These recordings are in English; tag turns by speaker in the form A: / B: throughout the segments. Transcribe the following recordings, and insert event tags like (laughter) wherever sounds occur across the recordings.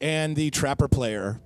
A: and the Trapper player.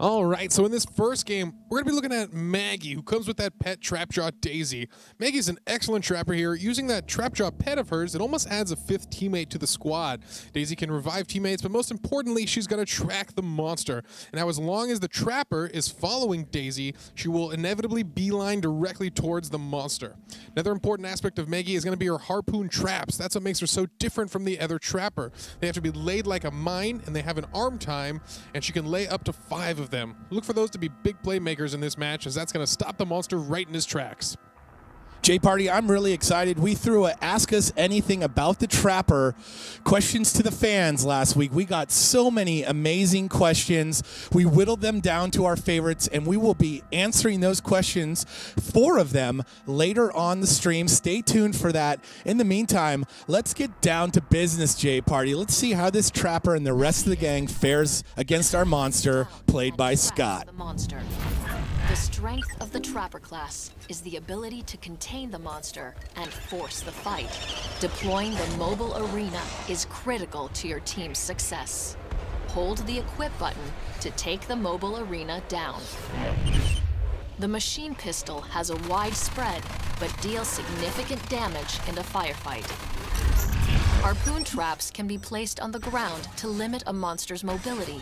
B: All right, so in this first game, we're going to be looking at Maggie, who comes with that pet Trapjaw Daisy. Maggie's an excellent trapper here. Using that Trapjaw pet of hers, it almost adds a fifth teammate to the squad. Daisy can revive teammates, but most importantly, she's going to track the monster. And now, as long as the trapper is following Daisy, she will inevitably beeline directly towards the monster. Another important aspect of Maggie is going to be her harpoon traps. That's what makes her so different from the other trapper. They have to be laid like a mine, and they have an arm time, and she can lay up to five of them. Look for those to be big playmakers in this match, as that's going to stop the monster right in his tracks.
A: J Party, I'm really excited. We threw a Ask Us Anything About the Trapper questions to the fans last week. We got so many amazing questions. We whittled them down to our favorites, and we will be answering those questions, four of them, later on the stream. Stay tuned for that. In the meantime, let's get down to business, J Party. Let's see how this Trapper and the rest of the gang fares against our monster, played by Scott.
C: The monster. The strength of the Trapper class is the ability to contain the monster and force the fight. Deploying the mobile arena is critical to your team's success. Hold the equip button to take the mobile arena down. The machine pistol has a wide spread, but deals significant damage in a firefight. Harpoon traps can be placed on the ground to limit a monster's mobility,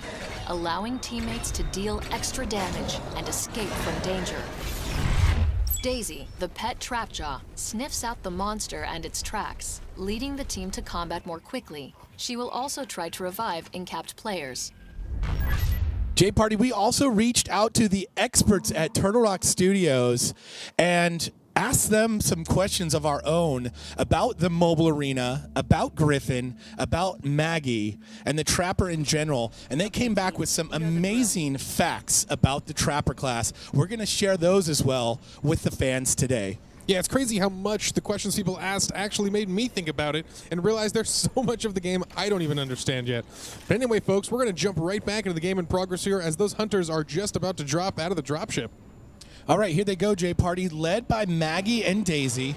C: allowing teammates to deal extra damage and escape from danger. Daisy, the pet Trapjaw, sniffs out the monster and its tracks, leading the team to combat more quickly. She will also try to revive incapped players.
A: J Party, we also reached out to the experts at Turtle Rock Studios and asked them some questions of our own about the mobile arena, about Griffin, about Maggie, and the Trapper in general. And they came back with some amazing facts about the Trapper class. We're going to share those as well with the fans today.
B: Yeah, it's crazy how much the questions people asked actually made me think about it and realize there's (laughs) so much of the game I don't even understand yet. But anyway, folks, we're going to jump right back into the game in progress here as those hunters are just about to drop out of the dropship.
A: All right, here they go, J Party, led by Maggie and Daisy.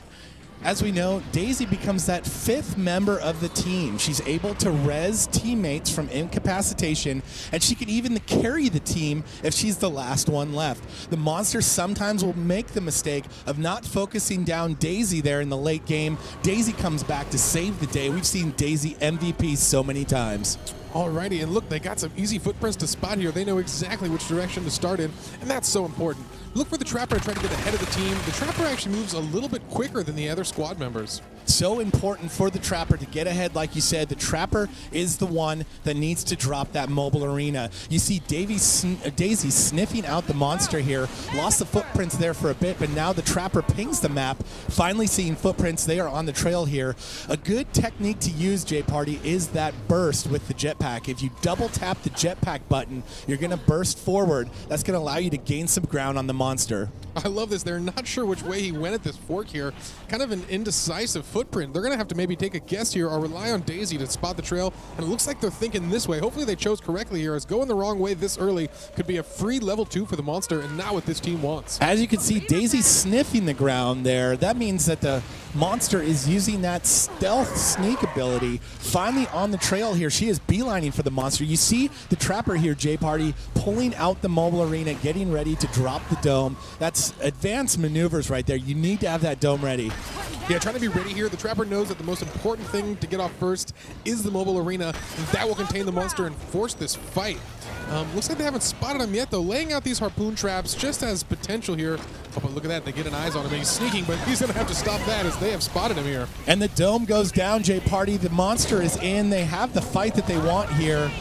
A: As we know, Daisy becomes that fifth member of the team. She's able to res teammates from incapacitation, and she can even carry the team if she's the last one left. The monster sometimes will make the mistake of not focusing down Daisy there in the late game. Daisy comes back to save the day. We've seen Daisy MVP so many times.
B: Alrighty, and look, they got some easy footprints to spot here. They know exactly which direction to start in, and that's so important. Look for the Trapper to try to get ahead of the team. The Trapper actually moves a little bit quicker than the other squad members.
A: So important for the Trapper to get ahead, like you said. The Trapper is the one that needs to drop that mobile arena. You see Davy sn uh, Daisy sniffing out the monster here. Lost the footprints there for a bit, but now the Trapper pings the map. Finally seeing footprints. They are on the trail here. A good technique to use, J-Party, is that burst with the jetpack. If you double tap the jetpack button, you're going to burst forward. That's going to allow you to gain some ground on the monster.
B: I love this. They're not sure which way he went at this fork here. Kind of an indecisive footprint. They're going to have to maybe take a guess here or rely on Daisy to spot the trail. And it looks like they're thinking this way. Hopefully they chose correctly here as going the wrong way this early could be a free level two for the monster and not what this team wants.
A: As you can see, Daisy sniffing the ground there. That means that the monster is using that stealth sneak ability. Finally on the trail here, she is beelining for the monster. You see the trapper here, J Party, pulling out the mobile arena, getting ready to drop the dome. That's advanced maneuvers right there. You need to have that dome ready.
B: Yeah, trying to be ready here. The Trapper knows that the most important thing to get off first is the mobile arena, that will contain the monster and force this fight. Um, looks like they haven't spotted him yet, though. Laying out these harpoon traps just has potential here. Oh, but look at that. They get an eyes on him. He's sneaking, but he's going to have to stop that as they have spotted him here.
A: And the dome goes down, J Party. The monster is in. They have the fight that they want here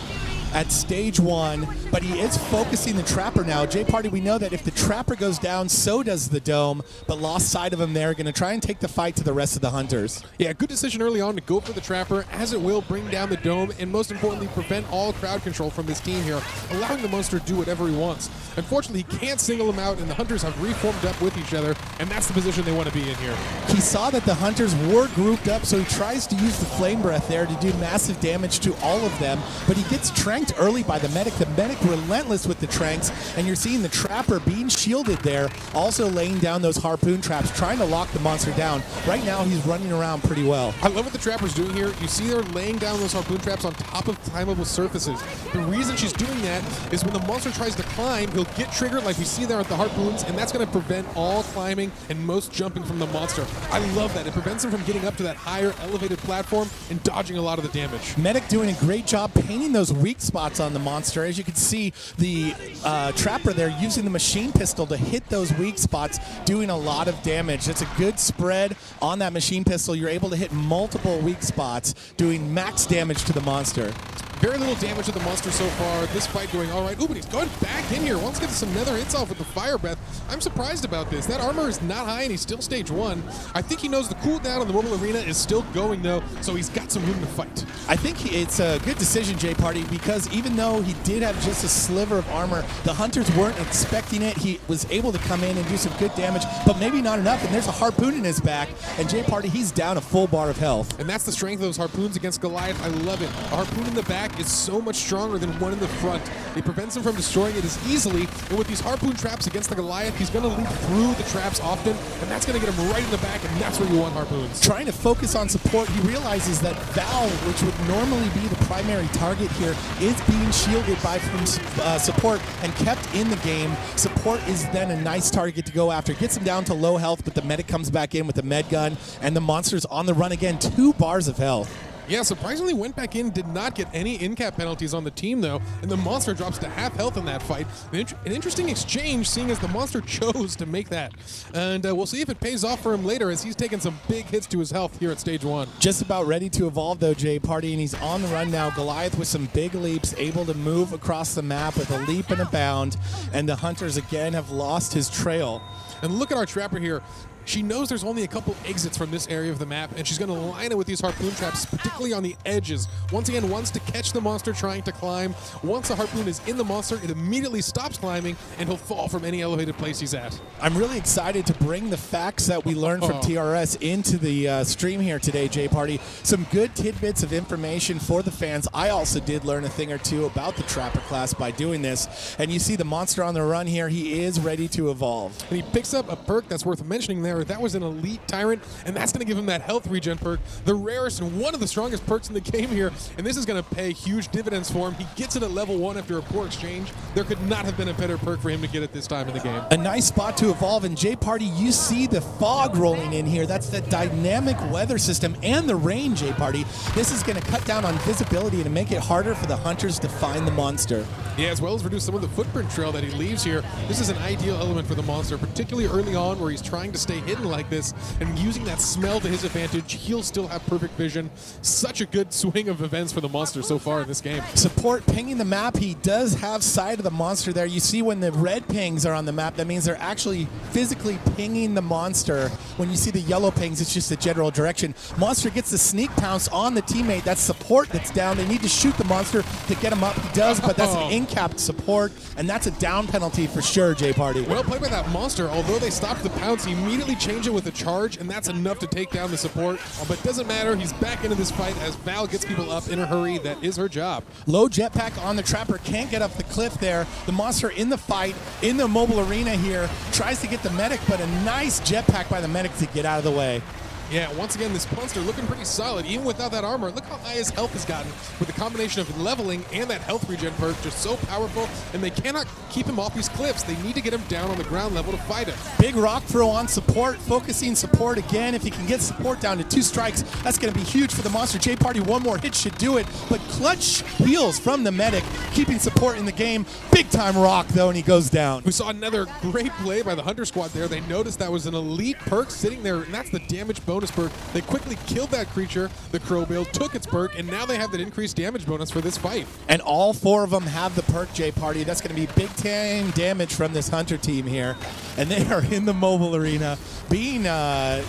A: at stage one, but he is focusing the Trapper now. J Party, we know that if the Trapper goes down, so does the Dome, but lost sight of him there. Going to try and take the fight to the rest of the Hunters.
B: Yeah, good decision early on to go for the Trapper, as it will bring down the Dome, and most importantly, prevent all crowd control from this team here, allowing the monster to do whatever he wants. Unfortunately, he can't single him out, and the Hunters have reformed up with each other, and that's the position they want to be in here.
A: He saw that the Hunters were grouped up, so he tries to use the Flame Breath there to do massive damage to all of them, but he gets trank tranked early by the medic. The medic relentless with the tranks, and you're seeing the trapper being shielded there, also laying down those harpoon traps, trying to lock the monster down. Right now, he's running around pretty well.
B: I love what the trapper's doing here. You see they're laying down those harpoon traps on top of climbable surfaces. The reason she's doing that is when the monster tries to climb, he'll get triggered like we see there at the harpoons, and that's going to prevent all climbing and most jumping from the monster. I love that. It prevents him from getting up to that higher elevated platform and dodging a lot of the damage.
A: Medic doing a great job painting those weak spots on the monster. As you can see, the uh, trapper there using the machine pistol to hit those weak spots, doing a lot of damage. It's a good spread on that machine pistol. You're able to hit multiple weak spots, doing max damage to the monster.
B: Very little damage to the monster so far. This fight going all right. Ooh, but he's going back in here. Wants to get some nether hits off with the fire breath. I'm surprised about this. That armor is not high and he's still stage one. I think he knows the cooldown on the mobile arena is still going though, so he's got some room to fight.
A: I think he, it's a good decision, Jay Party, because even though he did have just a sliver of armor, the hunters weren't expecting it. He was able to come in and do some good damage, but maybe not enough. And there's a harpoon in his back, and Jay Party, he's down a full bar of health.
B: And that's the strength of those harpoons against Goliath. I love it. A harpoon in the back is so much stronger than one in the front. It prevents him from destroying it as easily. And with these harpoon traps against the Goliath, he's going to leap through the traps often, and that's going to get him right in the back, and that's where you want harpoons.
A: Trying to focus on support, he realizes that Val, which would normally be the primary target here, is being shielded by from uh, support and kept in the game. Support is then a nice target to go after. Gets him down to low health, but the medic comes back in with the med gun, and the monster's on the run again. Two bars of health.
B: Yeah, surprisingly went back in, did not get any in-cap penalties on the team though, and the monster drops to half health in that fight. An, int an interesting exchange, seeing as the monster (laughs) chose to make that. And uh, we'll see if it pays off for him later as he's taking some big hits to his health here at stage one.
A: Just about ready to evolve though, Jay Party, and he's on the run now. Goliath with some big leaps, able to move across the map with a leap and a bound, and the hunters again have lost his trail.
B: And look at our trapper here. She knows there's only a couple exits from this area of the map, and she's going to line it with these harpoon traps, particularly on the edges. Once again, wants to catch the monster trying to climb. Once the harpoon is in the monster, it immediately stops climbing, and he'll fall from any elevated place he's at.
A: I'm really excited to bring the facts that we learned from TRS into the uh, stream here today, Jay Party. Some good tidbits of information for the fans. I also did learn a thing or two about the Trapper class by doing this. And you see the monster on the run here. He is ready to evolve.
B: And he picks up a perk that's worth mentioning there that was an elite tyrant, and that's going to give him that health regen perk, the rarest and one of the strongest perks in the (laughs) game here. And this is going to pay huge dividends for him. He gets it at level one after a poor exchange. There could not have been a better perk for him to get at this time in the game.
A: A nice spot to evolve. And J Party, you see the fog rolling in here. That's the dynamic weather system and the rain, J Party. This is going to cut down on visibility and make it harder for the hunters to find the monster.
B: Yeah, as well as reduce some of the footprint trail that he leaves here. This is an ideal element for the monster, particularly early on where he's trying to stay hidden like this and using that smell to his advantage. He'll still have perfect vision. Such a good swing of events for the monster so far in this game.
A: Support pinging the map. He does have sight of the monster there. You see when the red pings are on the map, that means they're actually physically pinging the monster. When you see the yellow pings, it's just a general direction. Monster gets the sneak pounce on the teammate. That's support that's down. They need to shoot the monster to get him up. He does, but that's an oh. in-capped support, and that's a down penalty for sure, J Party.
B: Well played by that monster. Although they stopped the pounce, he changed it with a charge, and that's enough to take down the support. Uh, but doesn't matter. He's back into this fight as Val gets people up in a hurry. That is her job.
A: Low jetpack on the Trapper. Can't get up the cliff there. The monster in the fight, in the mobile arena here. Tries to get the medic, but a nice jetpack by the medic to get out of the way.
B: Yeah, once again, this Punster looking pretty solid, even without that armor. Look how high his health has gotten with the combination of leveling and that health regen perk, just so powerful, and they cannot keep him off these cliffs. They need to get him down on the ground level to fight him.
A: Big rock throw on support, focusing support again. If he can get support down to two strikes, that's going to be huge for the Monster. J Party, one more hit should do it, but clutch heals from the medic, keeping support in the game. Big time rock, though, and he goes down.
B: We saw another great play by the Hunter Squad there. They noticed that was an elite perk sitting there, and that's the damage bonus perk. They quickly killed that creature. The Crow build took its perk, and now they have that increased damage bonus for this fight.
A: And all four of them have the perk, J Party. That's going to be big time damage from this Hunter team here. And they are in the mobile arena being. Uh,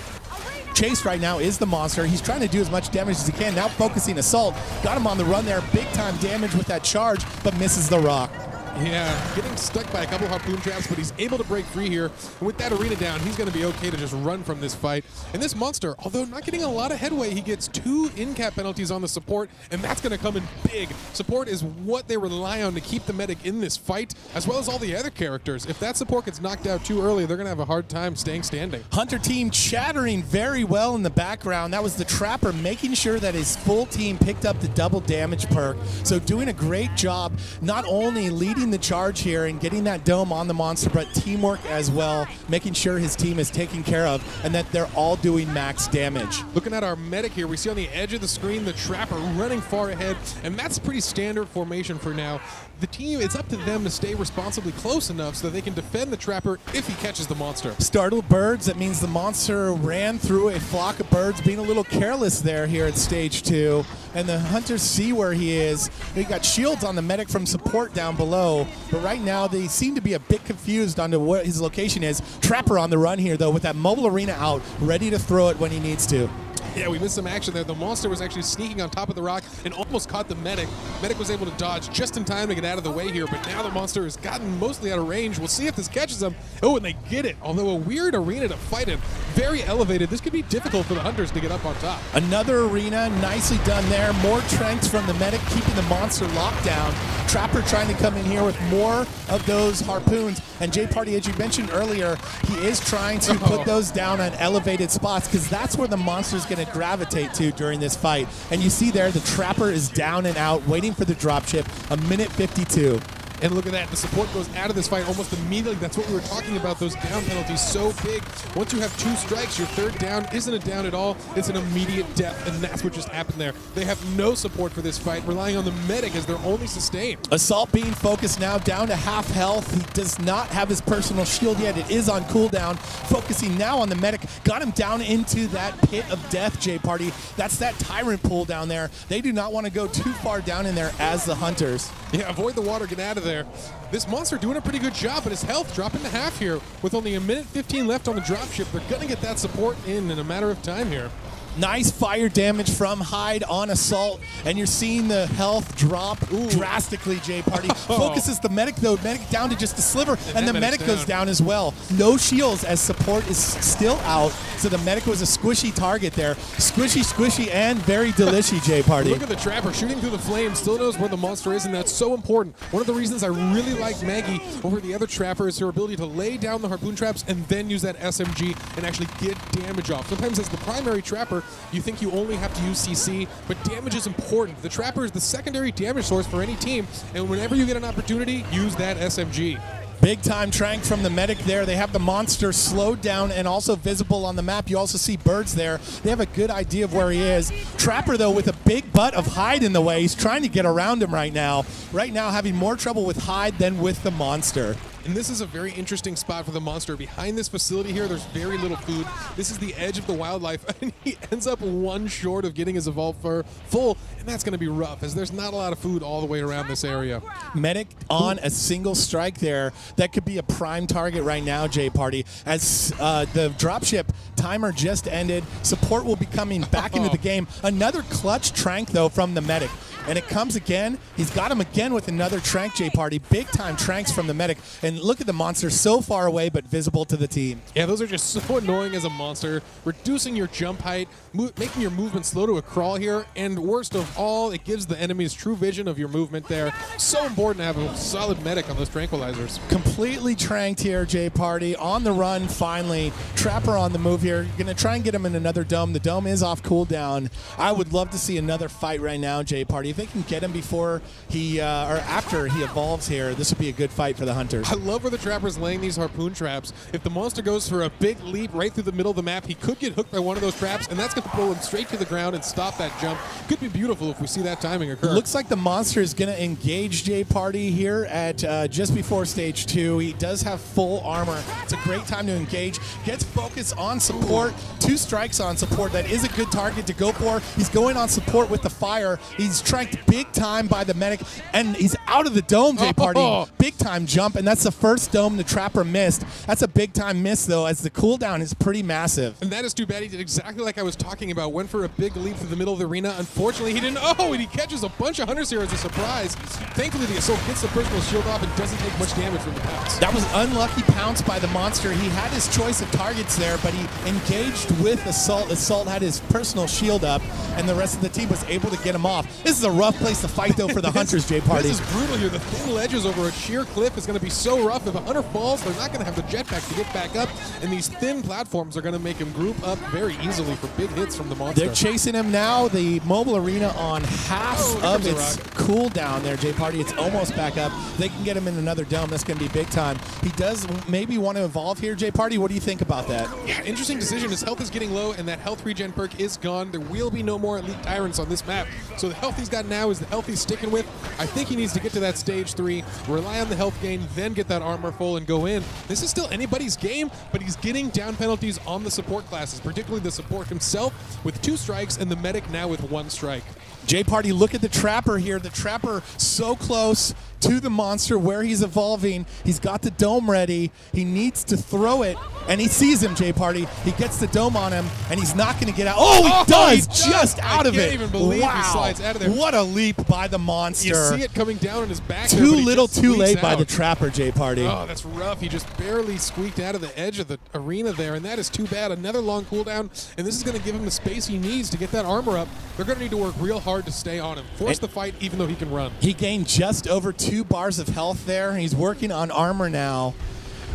A: Chased right now is the monster. He's trying to do as much damage as he can. Now focusing assault. Got him on the run there. Big time damage with that charge, but misses the rock.
B: Yeah, getting stuck by a couple harpoon traps, but he's able to break free here. And with that arena down, he's going to be okay to just run from this fight. And this monster, although not getting a lot of headway, he gets two in-cap penalties on the support, and that's going to come in big. Support is what they rely on to keep the medic in this fight, as well as all the other characters. If that support gets knocked out too early, they're going to have a hard time staying standing.
A: Hunter team chattering very well in the background. That was the Trapper making sure that his full team picked up the double damage perk. So doing a great job, not only leading the charge here and getting that dome on the monster, but teamwork as well, making sure his team is taken care of and that they're all doing max damage.
B: Looking at our medic here, we see on the edge of the screen the Trapper running far ahead, and that's pretty standard formation for now. The team, it's up to them to stay responsibly close enough so that they can defend the Trapper if he catches the monster.
A: Startled birds, that means the monster ran through a flock of birds, being a little careless there here at stage two. And the hunters see where he is. They got shields on the medic from support down below, but right now they seem to be a bit confused on to what his location is. Trapper on the run here, though, with that mobile arena out, ready to throw it when he needs to.
B: Yeah, we missed some action there. The monster was actually sneaking on top of the rock and almost caught the medic. Medic was able to dodge just in time to get out of the way here, but now the monster has gotten mostly out of range. We'll see if this catches them. Oh, and they get it. Although a weird arena to fight in. Very elevated. This could be difficult for the hunters to get up on top.
A: Another arena, nicely done there. More tranks from the medic, keeping the monster locked down. Trapper trying to come in here with more of those harpoons. And Jay Party, as you mentioned earlier, he is trying to put oh. those down on elevated spots because that's where the monster's going to gravitate to during this fight. And you see there, the Trapper is down and out, waiting for the drop dropship, a minute 52.
B: And look at that, the support goes out of this fight almost immediately. That's what we were talking about, those down penalties so big. Once you have two strikes, your third down isn't a down at all. It's an immediate death, and that's what just happened there. They have no support for this fight, relying on the medic as their only sustain.
A: Assault being focused now down to half health. He does not have his personal shield yet. It is on cooldown. Focusing now on the medic. Got him down into that pit of death, J Party. That's that tyrant pool down there. They do not want to go too far down in there as the hunters.
B: Yeah, avoid the water, get out of there. This monster doing a pretty good job, but his health dropping to half here. With only a minute 15 left on the dropship, they're going to get that support in in a matter of time here.
A: Nice fire damage from Hyde on Assault, and you're seeing the health drop Ooh. drastically, J Party. (laughs) Oh. Focuses the medic, though. Medic down to just a sliver, and, and the medic down. goes down as well. No shields as support is still out, so the medic was a squishy target there. Squishy, squishy, and very (laughs) delicious, J Party.
B: Look at the Trapper shooting through the flames, still knows where the monster is, and that's so important. One of the reasons I really like Maggie over the other Trapper is her ability to lay down the harpoon traps and then use that SMG and actually get damage off. Sometimes as the primary Trapper, you think you only have to use CC, but damage is important. The Trapper is the secondary damage source for any team, and whenever you get an opportunity, use that SMG.
A: Big time trank from the medic there. They have the monster slowed down and also visible on the map. You also see birds there. They have a good idea of where he is. Trapper, though, with a big butt of Hyde in the way. He's trying to get around him right now. Right now, having more trouble with Hyde than with the monster.
B: And this is a very interesting spot for the monster. Behind this facility here, there's very little food. This is the edge of the wildlife, (laughs) and he ends up one short of getting his evolved fur full, and that's going to be rough, as there's not a lot of food all the way around this area.
A: Medic on a single strike there. That could be a prime target right now, J Party. As uh, the dropship timer just ended, support will be coming back into the (laughs) game. Another clutch trank, though, from the medic. And it comes again. He's got him again with another Trank J party. Big time Tranks from the medic. And look at the monster so far away but visible to the team.
B: Yeah, those are just (laughs) so annoying as a monster. Reducing your jump height, making your movement slow to a crawl here. And worst of all, it gives the enemies true vision of your movement there. So important to have a solid medic on those tranquilizers.
A: Completely tranked here, J Party. On the run, finally. Trapper on the move here. You're going to try and get him in another dome. The dome is off cooldown. I would love to see another fight right now, J Party if they can get him before he uh, or after he evolves here, this would be a good fight for the hunters.
B: I love where the trapper's laying these harpoon traps. If the monster goes for a big leap right through the middle of the map, he could get hooked by one of those traps, and that's going to pull him straight to the ground and stop that jump. Could be beautiful if we see that timing occur.
A: Looks like the monster is going to engage J Party here at uh, just before stage two. He does have full armor. It's a great time to engage. Gets focus on support. Two strikes on support. That is a good target to go for. He's going on support with the fire. He's trying big time by the medic, and he's out of the dome, Jay Party.
B: Oh.
A: Big time jump, and that's the first dome the Trapper missed. That's a big time miss, though, as the cooldown is pretty massive.
B: And that is too bad. He did exactly like I was talking about. Went for a big leap through the middle of the arena. Unfortunately, he didn't. Oh, and he catches a bunch of hunters here as a surprise. Thankfully, the assault gets the personal shield off and doesn't take much damage from the pounce.
A: That was unlucky pounce by the monster. He had his choice of targets there, but he engaged with Assault. Assault had his personal shield up, and the rest of the team was able to get him off. This is a rough place to fight, though, for the (laughs) Hunters, Jay Party.
B: This is brutal here. The thin ledges over a sheer cliff is going to be so rough. If a hunter falls, they're not going to have the jetpack to get back up, and these thin platforms are going to make him group up very easily for big hits from the monster.
A: They're chasing him now. The mobile arena on half
B: Oh,
A: of its cooldown there, Jay Party. It's almost back up. They can get him in another dome. That's going to be big time. He does maybe want to evolve here, Jay Party. What do you think about that?
B: Yeah, interesting decision. His health is getting low, and that health regen perk is gone. There will be no more elite tyrants on this map. So the health he's got now is the health he's sticking with. I think he needs to get to that stage three, rely on the health gain, then get that armor full and go in. This is still anybody's game, but he's getting down penalties on the support classes, particularly the support himself with two strikes, and the medic now with one strike.
A: Jay Party, look at the Trapper here. The Trapper so close to the monster where he's evolving. He's got the dome ready. He needs to throw it, and he sees him, Jay Party. He gets the dome on him, and he's not going to get out. Oh, he
B: Oh,
A: does!
B: he does!
A: Just
B: I
A: out of
B: can't
A: it.
B: even believe he
A: wow.
B: slides out of there.
A: What a leap by the monster.
B: You see it coming down on his back.
A: Too
B: he
A: little, too late by the Trapper, Jay Party.
B: Oh, that's rough. He just barely squeaked out of the edge of the arena there, and that is too bad. Another long cooldown, and this is going to give him the space he needs to get that armor up. They're going to need to work real hard to stay on him. Force
A: And-
B: the fight, even though he can run.
A: He gained just over two bars of health there. He's working on armor now.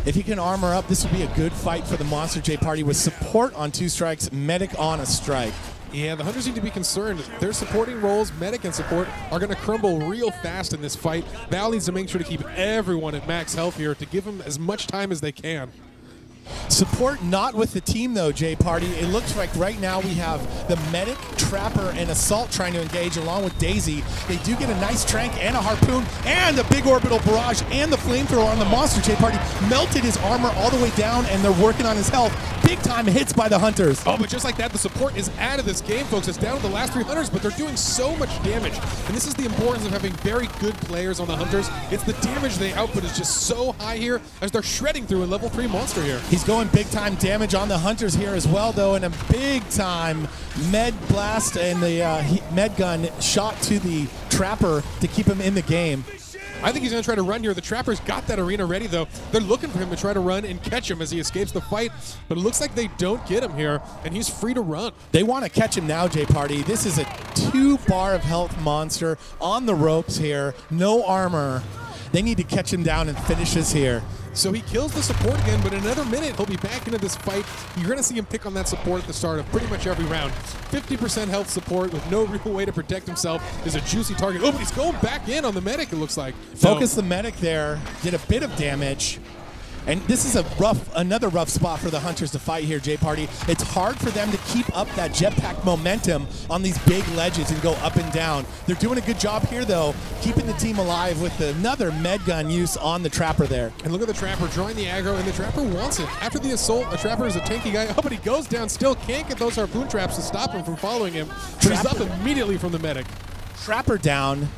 A: If he can armor up, this would be a good fight for the Monster J Party with support on two strikes, medic on a strike.
B: Yeah, the Hunters need to be concerned. Their supporting roles, medic and support, are going to crumble real fast in this fight. Val needs to make sure to keep everyone at max health here to give them as much time as they can.
A: Support not with the team though, J Party. It looks like right now we have the medic, trapper, and assault trying to engage along with Daisy. They do get a nice trank and a harpoon and a big orbital barrage and the flamethrower on the monster. J Party melted his armor all the way down and they're working on his health. Big time hits by the hunters.
B: Oh, but just like that, the support is out of this game, folks. It's down to the last three hunters, but they're doing so much damage. And this is the importance of having very good players on the hunters. It's the damage they output is just so high here as they're shredding through a level three monster here.
A: He's going big time damage on the hunters here as well, though, and a big time med blast and the uh, med gun shot to the trapper to keep him in the game.
B: I think he's going to try to run here. The Trappers got that arena ready, though. They're looking for him to try to run and catch him as he escapes the fight, but it looks like they don't get him here, and he's free to run.
A: They want to catch him now, J Party. This is a two bar of health monster on the ropes here, no armor. They need to catch him down and finish this here.
B: So he kills the support again, but in another minute, he'll be back into this fight. You're going to see him pick on that support at the start of pretty much every round. 50% health support with no real way to protect himself is a juicy target. Oh, but he's going back in on the medic, it looks like.
A: Focus the medic there, did a bit of damage. And this is a rough, another rough spot for the Hunters to fight here, J Party. It's hard for them to keep up that jetpack momentum on these big ledges and go up and down. They're doing a good job here, though, keeping the team alive with another med gun use on the Trapper there.
B: And look at the Trapper drawing the aggro, and the Trapper wants it. After the assault, the Trapper is a tanky guy. Oh, but he goes down, still can't get those harpoon traps to stop him from following him. But he's up immediately from the medic.
A: Trapper down.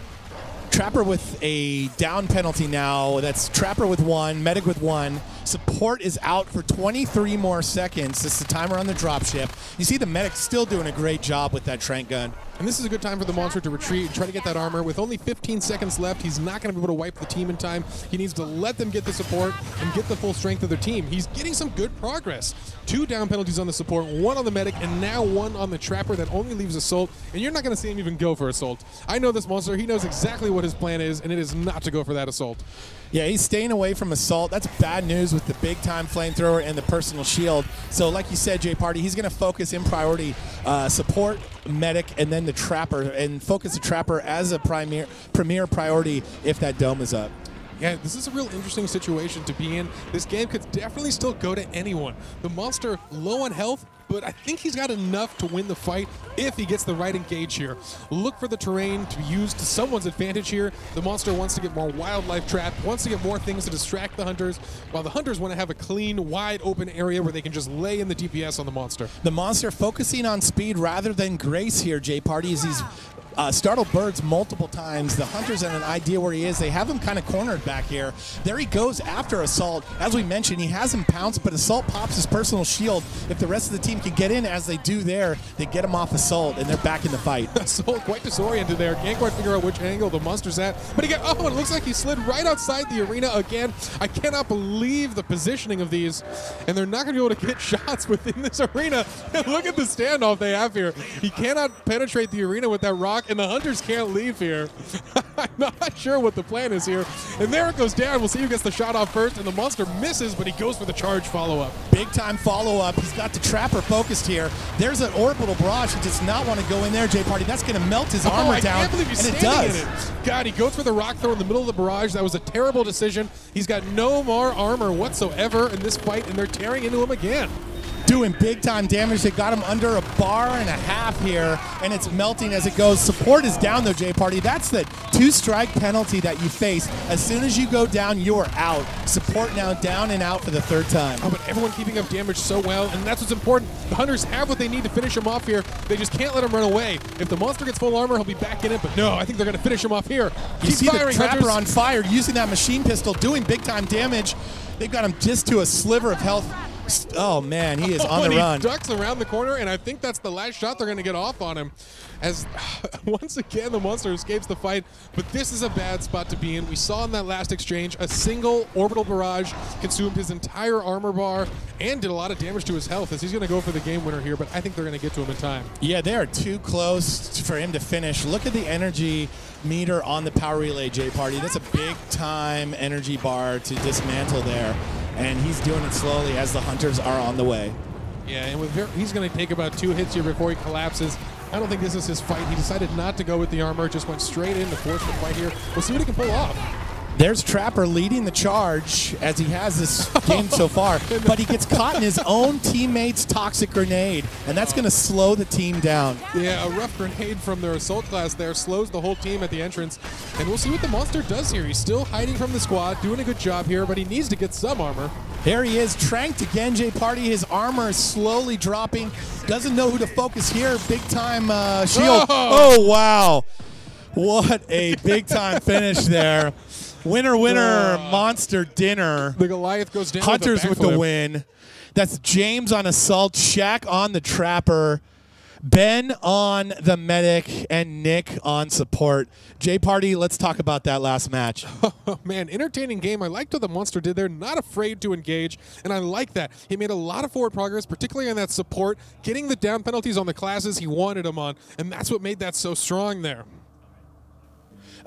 A: Trapper with a down penalty now. That's Trapper with one, Medic with one. Support is out for 23 more seconds. This is the timer on the dropship. You see the Medic still doing a great job with that Trank gun.
B: And this is a good time for the monster to retreat and try to get that armor. With only 15 seconds left, he's not going to be able to wipe the team in time. He needs to let them get the support and get the full strength of their team. He's getting some good progress. Two down penalties on the support, one on the medic, and now one on the trapper that only leaves assault. And you're not going to see him even go for assault. I know this monster. He knows exactly what his plan is, and it is not to go for that assault.
A: Yeah, he's staying away from assault. That's bad news with the big time flamethrower and the personal shield. So, like you said, Jay Party, he's going to focus in priority uh, support, medic, and then the trapper, and focus the trapper as a premier premier priority if that dome is up.
B: Yeah, this is a real interesting situation to be in. This game could definitely still go to anyone. The monster low on health, but I think he's got enough to win the fight if he gets the right engage here. Look for the terrain to be used to someone's advantage here. The monster wants to get more wildlife trapped, wants to get more things to distract the hunters, while the hunters want to have a clean, wide open area where they can just lay in the DPS on the monster.
A: The monster focusing on speed rather than grace here, Jay Party, as he's uh, startled birds multiple times. The hunters had an idea where he is. They have him kind of cornered back here. There he goes after Assault. As we mentioned, he has him pounced, but Assault pops his personal shield. If the rest of the team can get in as they do there, they get him off Assault, and they're back in the fight. (laughs)
B: Assault quite disoriented there. Can't quite figure out which angle the monster's at. But he got, oh, it looks like he slid right outside the arena again. I cannot believe the positioning of these, and they're not going to be able to get (laughs) shots within this arena. (laughs) Look at the standoff they have here. He cannot penetrate the arena with that rock, and the hunters can't leave here. (laughs) I'm not sure what the plan is here. And there it goes down. We'll see who gets the shot off first, and the monster misses, but he goes for the charge follow-up.
A: Big time follow up. He's got the trapper focused here. There's an orbital barrage. He does not want to go in there, J Party. That's going to melt his armor
B: oh, I
A: down.
B: Can't believe he's
A: and it does.
B: in it. God, he goes for the rock throw in the middle of the barrage. That was a terrible decision. He's got no more armor whatsoever in this fight, and they're tearing into him again
A: doing big time damage. They got him under a bar and a half here, and it's melting as it goes. Support is down though, J Party. That's the two strike penalty that you face. As soon as you go down, you are out. Support now down and out for the third time.
B: Oh, but everyone keeping up damage so well, and that's what's important. The Hunters have what they need to finish him off here. They just can't let him run away. If the monster gets full armor, he'll be back in it, but no, I think they're going to finish him off here.
A: You
B: Keep
A: see
B: firing,
A: the trapper
B: Hunters.
A: on fire using that machine pistol, doing big time damage. They've got him just to a sliver of health. Oh man, he is (laughs) on the
B: he
A: run.
B: ducks around the corner, and I think that's the last shot they're going to get off on him. As (laughs) once again the monster escapes the fight, but this is a bad spot to be in. We saw in that last exchange a single orbital barrage consumed his entire armor bar and did a lot of damage to his health. As he's going to go for the game winner here, but I think they're going to get to him in time.
A: Yeah, they are too close for him to finish. Look at the energy meter on the power relay, J Party. That's a big time energy bar to dismantle there. And he's doing it slowly as the hunters are on the way.
B: Yeah, and with he's going to take about two hits here before he collapses. I don't think this is his fight. He decided not to go with the armor, just went straight in to force the fight here. We'll see what he can pull off.
A: There's Trapper leading the charge as he has this game so (laughs) far, but he gets caught in his own teammate's toxic grenade, and that's going to slow the team down.
B: Yeah, a rough grenade from their assault class there slows the whole team at the entrance. And we'll see what the monster does here. He's still hiding from the squad, doing a good job here, but he needs to get some armor.
A: There he is, tranked again, J Party. His armor is slowly dropping. Doesn't know who to focus here. Big time uh, shield.
B: Oh!
A: Oh, wow. What a big time finish there. (laughs) Winner, winner,
B: Uh,
A: monster dinner.
B: The Goliath goes down.
A: Hunters
B: with,
A: with the win. That's James on assault, Shaq on the trapper, Ben on the medic, and Nick on support. J Party, let's talk about that last match.
B: Oh, (laughs) man, entertaining game. I liked what the monster did there. Not afraid to engage, and I like that. He made a lot of forward progress, particularly on that support, getting the down penalties on the classes he wanted them on, and that's what made that so strong there.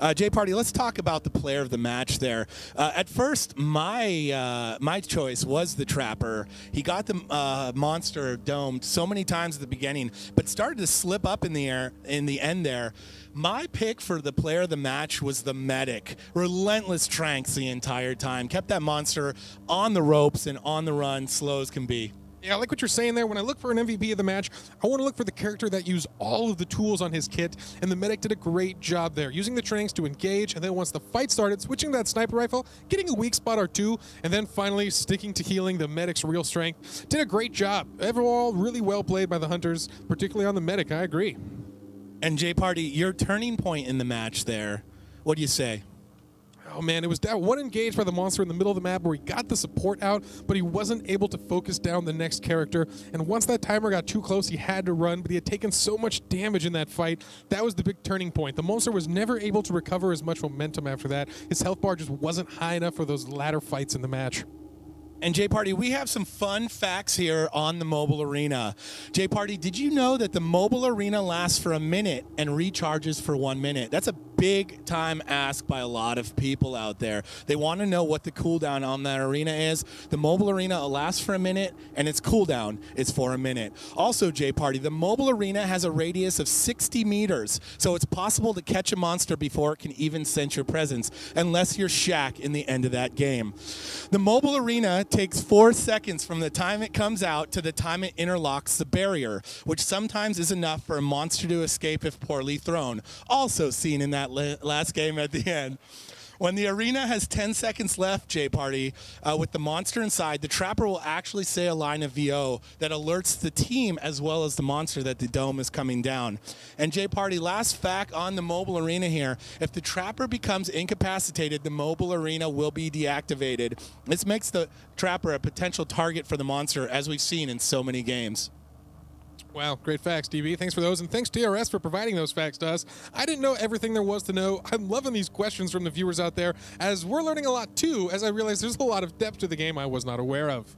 A: Uh, Jay Party, let's talk about the player of the match there. Uh, at first, my uh, my choice was the Trapper. He got the uh, monster domed so many times at the beginning, but started to slip up in the air in the end there. My pick for the player of the match was the medic. Relentless tranks the entire time. Kept that monster on the ropes and on the run, slow as can be.
B: Yeah, I like what you're saying there. When I look for an MVP of the match, I want to look for the character that used all of the tools on his kit, and the medic did a great job there, using the trainings to engage, and then once the fight started, switching that sniper rifle, getting a weak spot or two, and then finally sticking to healing the medic's real strength. Did a great job. Overall, really well played by the hunters, particularly on the medic. I agree.
A: And Jay Party, your turning point in the match there. What do you say?
B: Oh man, it was that one engage by the monster in the middle of the map where he got the support out, but he wasn't able to focus down the next character. And once that timer got too close, he had to run, but he had taken so much damage in that fight. That was the big turning point. The monster was never able to recover as much momentum after that. His health bar just wasn't high enough for those latter fights in the match.
A: And Jay Party, we have some fun facts here on the mobile arena. Jay Party, did you know that the mobile arena lasts for a minute and recharges for one minute? That's a big time ask by a lot of people out there. They want to know what the cooldown on that arena is. The mobile arena lasts for a minute and its cooldown is for a minute. Also, J Party, the mobile arena has a radius of 60 meters, so it's possible to catch a monster before it can even sense your presence, unless you're Shaq in the end of that game. The mobile arena takes four seconds from the time it comes out to the time it interlocks the barrier, which sometimes is enough for a monster to escape if poorly thrown. Also seen in that last game at the (laughs) end. When the arena has 10 seconds left, J Party, uh, with the monster inside, the trapper will actually say a line of VO that alerts the team as well as the monster that the dome is coming down. And J Party, last fact on the mobile arena here if the trapper becomes incapacitated, the mobile arena will be deactivated. This makes the trapper a potential target for the monster, as we've seen in so many games.
B: Wow, great facts, DB. Thanks for those, and thanks TRS for providing those facts to us. I didn't know everything there was to know. I'm loving these questions from the viewers out there, as we're learning a lot too, as I realize there's a lot of depth to the game I was not aware of.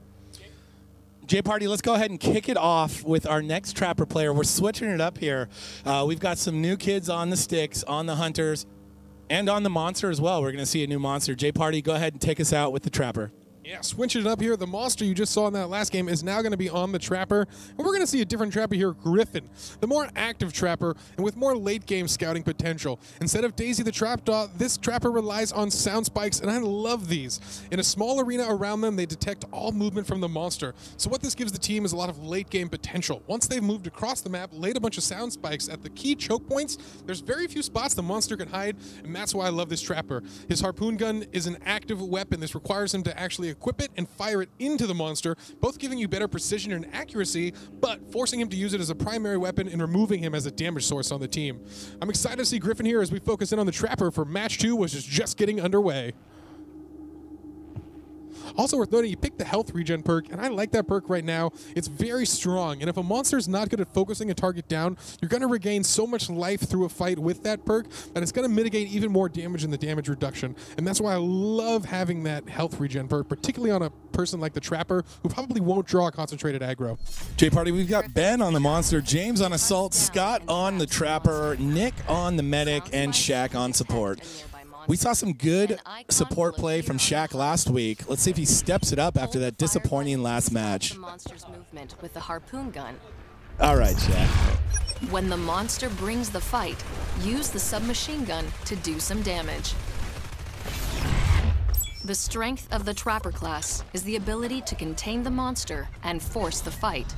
A: J Party, let's go ahead and kick it off with our next Trapper player. We're switching it up here. Uh, we've got some new kids on the sticks, on the hunters, and on the monster as well. We're going to see a new monster. J Party, go ahead and take us out with the Trapper.
B: Yeah, switching it up here. The monster you just saw in that last game is now going to be on the Trapper. And we're going to see a different Trapper here, Griffin. The more active Trapper and with more late game scouting potential. Instead of Daisy the Trapjaw, this Trapper relies on sound spikes, and I love these. In a small arena around them, they detect all movement from the monster. So what this gives the team is a lot of late game potential. Once they've moved across the map, laid a bunch of sound spikes at the key choke points, there's very few spots the monster can hide, and that's why I love this Trapper. His harpoon gun is an active weapon. This requires him to actually equip it and fire it into the monster, both giving you better precision and accuracy, but forcing him to use it as a primary weapon and removing him as a damage source on the team. I'm excited to see Griffin here as we focus in on the Trapper for match two, which is just getting underway. Also worth noting, you picked the health regen perk, and I like that perk right now. It's very strong, and if a monster is not good at focusing a target down, you're going to regain so much life through a fight with that perk that it's going to mitigate even more damage in the damage reduction. And that's why I love having that health regen perk, particularly on a person like the Trapper, who probably won't draw a concentrated aggro.
A: J Party, we've got Ben on the monster, James on assault, Scott on the trapper, Nick on the medic, and Shaq on support. We saw some good support play from Shaq last week. Let's see if he steps it up after that disappointing last match.
C: The monster's movement with the harpoon gun.
A: All right, Shaq.
C: When the monster brings the fight, use the submachine gun to do some damage. The strength of the Trapper class is the ability to contain the monster and force the fight.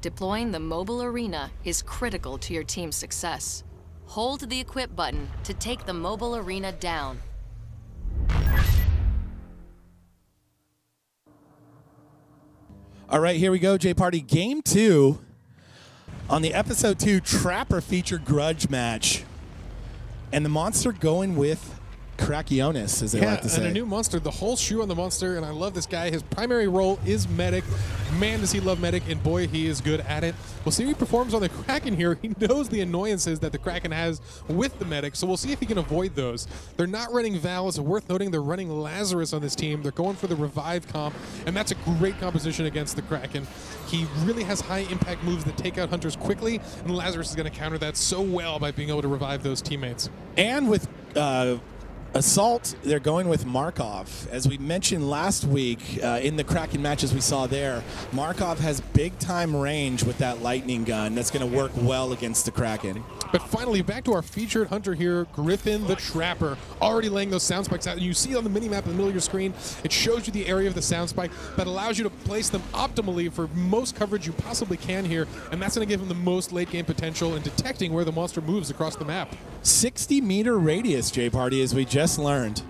C: Deploying the mobile arena is critical to your team's success. Hold the equip button to take the mobile arena down.
A: All right, here we go, J Party. Game two on the episode two Trapper feature grudge match. And the monster going with Crackyonus, as they
B: Yeah,
A: like to say.
B: and a new monster. The whole shoe on the monster, and I love this guy. His primary role is medic. Man, does he love medic, and boy, he is good at it. We'll see if he performs on the (laughs) Kraken here. He knows the annoyances that the Kraken has with the medic, so we'll see if he can avoid those. They're not running Val. It's worth noting they're running Lazarus on this team. They're going for the revive comp, and that's a great composition against the Kraken. He really has high impact moves that take out hunters quickly, and Lazarus is going to counter that so well by being able to revive those teammates.
A: And with uh, Assault, they're going with Markov. As we mentioned last week uh, in the Kraken matches we saw there, Markov has big time range with that lightning gun that's going to work well against the Kraken.
B: But finally, back to our featured hunter here, Griffin the Trapper, already laying those sound spikes out. And you see on the mini map in the middle of your screen. It shows you the area of the sound spike that allows you to place them optimally for most coverage you possibly can here. And that's going to give him the most late game potential in detecting where the monster moves across the map.
A: 60 meter radius, J Party, as we just learned.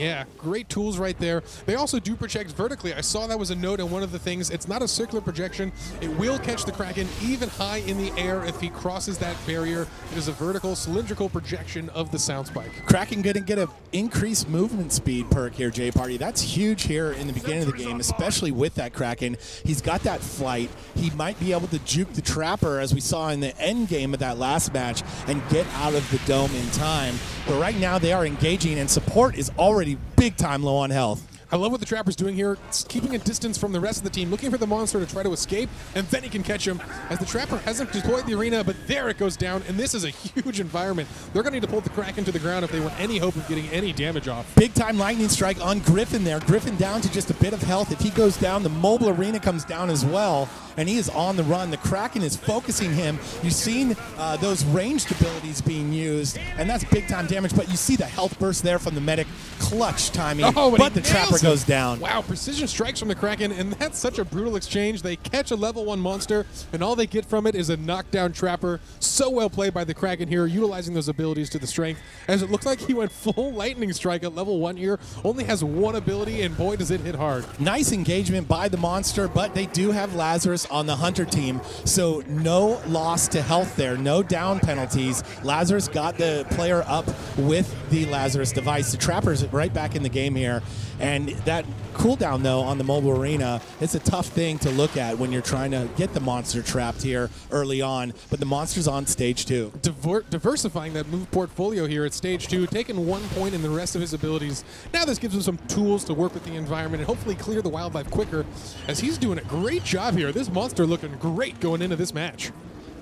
B: Yeah, great tools right there. They also do project vertically. I saw that was a note in one of the things. It's not a circular projection. It will catch the Kraken even high in the air if he crosses that barrier. It is a vertical cylindrical projection of the sound spike.
A: Kraken going to get an increased movement speed perk here, J Party. That's huge here in the beginning of the game, especially with that Kraken. He's got that flight. He might be able to juke the Trapper, as we saw in the end game of that last match, and get out of the dome in time. But right now they are engaging, and support is already big time low on health.
B: I love what the Trapper's doing here. It's keeping a distance from the rest of the team, looking for the monster to try to escape, and then he can catch him. As the Trapper hasn't deployed the arena, but there it goes down, and this is a huge environment. They're going to need to pull the Kraken to the ground if they want any hope of getting any damage off.
A: Big time lightning strike on Griffin there. Griffin down to just a bit of health. If he goes down, the mobile arena comes down as well. And he is on the run. The Kraken is focusing him. You've seen uh, those ranged abilities being used, and that's big time damage. But you see the health burst there from the medic, clutch timing.
B: Oh,
A: but
B: he
A: the trapper
B: him.
A: goes down.
B: Wow, precision strikes from the Kraken, and that's such a brutal exchange. They catch a level one monster, and all they get from it is a knockdown trapper. So well played by the Kraken here, utilizing those abilities to the strength. As it looks like he went full (laughs) lightning strike at level one here. Only has one ability, and boy, does it hit hard.
A: Nice engagement by the monster, but they do have Lazarus on the hunter team, so no loss to health there, no down penalties. Lazarus got the player up with the Lazarus device. The trapper's right back in the game here, and that cooldown though on the mobile arena, it's a tough thing to look at when you're trying to get the monster trapped here early on. But the monster's on stage two.
B: Diver- diversifying that move portfolio here at stage two, taking one point in the rest of his abilities. Now this gives him some tools to work with the environment and hopefully clear the wildlife quicker. As he's doing a great job here. This monster looking great going into this match.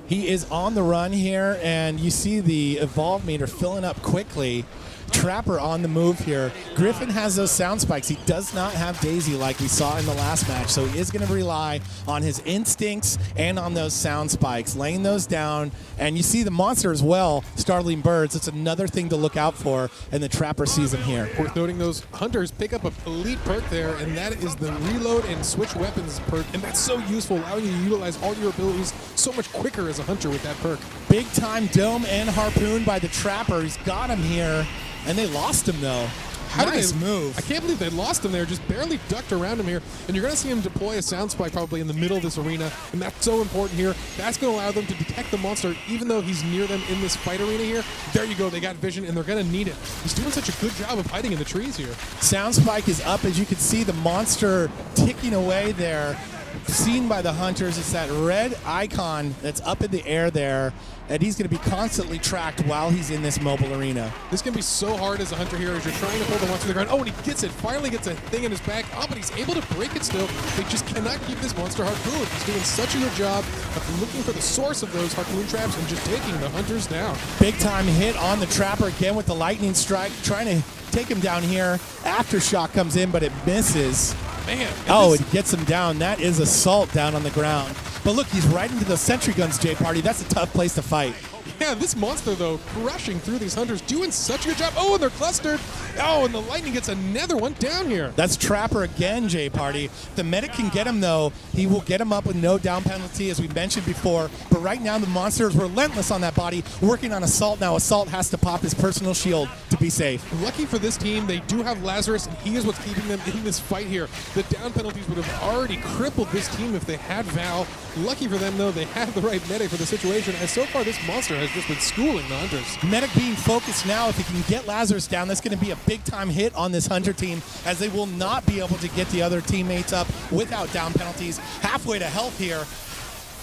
A: He is on the run here, and you see the evolve meter filling up quickly. Trapper on the move here. Griffin has those sound spikes. He does not have Daisy like we saw in the last match, so he is going to rely on his instincts and on those sound spikes, laying those down. And you see the monster as well, startling birds. It's another thing to look out for, and the Trapper sees him here.
B: Worth noting those hunters pick up a elite perk there, and that is the reload and switch weapons perk, and that's so useful, allowing you to utilize all your abilities so much quicker as a hunter with that perk.
A: Big time dome and harpoon by the Trapper. He's got him here, and they lost him though.
B: How did
A: nice
B: they-
A: move.
B: I can't believe they lost him there. Just barely ducked around him here. And you're going to see him deploy a sound spike probably in the middle of this arena. And that's so important here. That's going to allow them to detect the monster even though he's near them in this fight arena here. There you go. They got vision and they're going to need it. He's doing such a good job of hiding in the trees here.
A: Sound spike is up as you can see the monster ticking away there. Seen by the hunters, it's that red icon that's up in the air there, and he's going to be constantly tracked while he's in this mobile arena.
B: This can be so hard as a hunter here as you're trying to pull the monster to the ground. Oh, and he gets it. Finally gets a thing in his back. Oh, but he's able to break it still. They just cannot keep this monster harpooned. He's doing such a good job of looking for the source of those harpoon traps and just taking the hunters down.
A: Big time hit on the trapper again with the lightning strike, trying to take him down here. Aftershock comes in, but it misses.
B: Man.
A: Oh, it gets him down. That is assault down on the ground. But look, he's right into the sentry guns, J Party. That's a tough place to fight.
B: Yeah, this monster, though, crushing through these hunters, doing such a good job. Oh, and they're clustered. Oh, and the lightning gets another one down here.
A: That's Trapper again, J Party. The medic can get him though. He will get him up with no down penalty, as we mentioned before. But right now, the monster is relentless on that body, working on Assault. Now, Assault has to pop his personal shield to be safe.
B: Lucky for this team, they do have Lazarus, and he is what's keeping them in this fight here. The down penalties would have already crippled this team if they had Val. Lucky for them, though, they have the right medic for the situation, as so far this monster has just been schooling the hunters.
A: Medic being focused now. If he can get Lazarus down, that's going to be a big time hit on this Hunter team, as they will not be able to get the other teammates up without down penalties. Halfway to health here,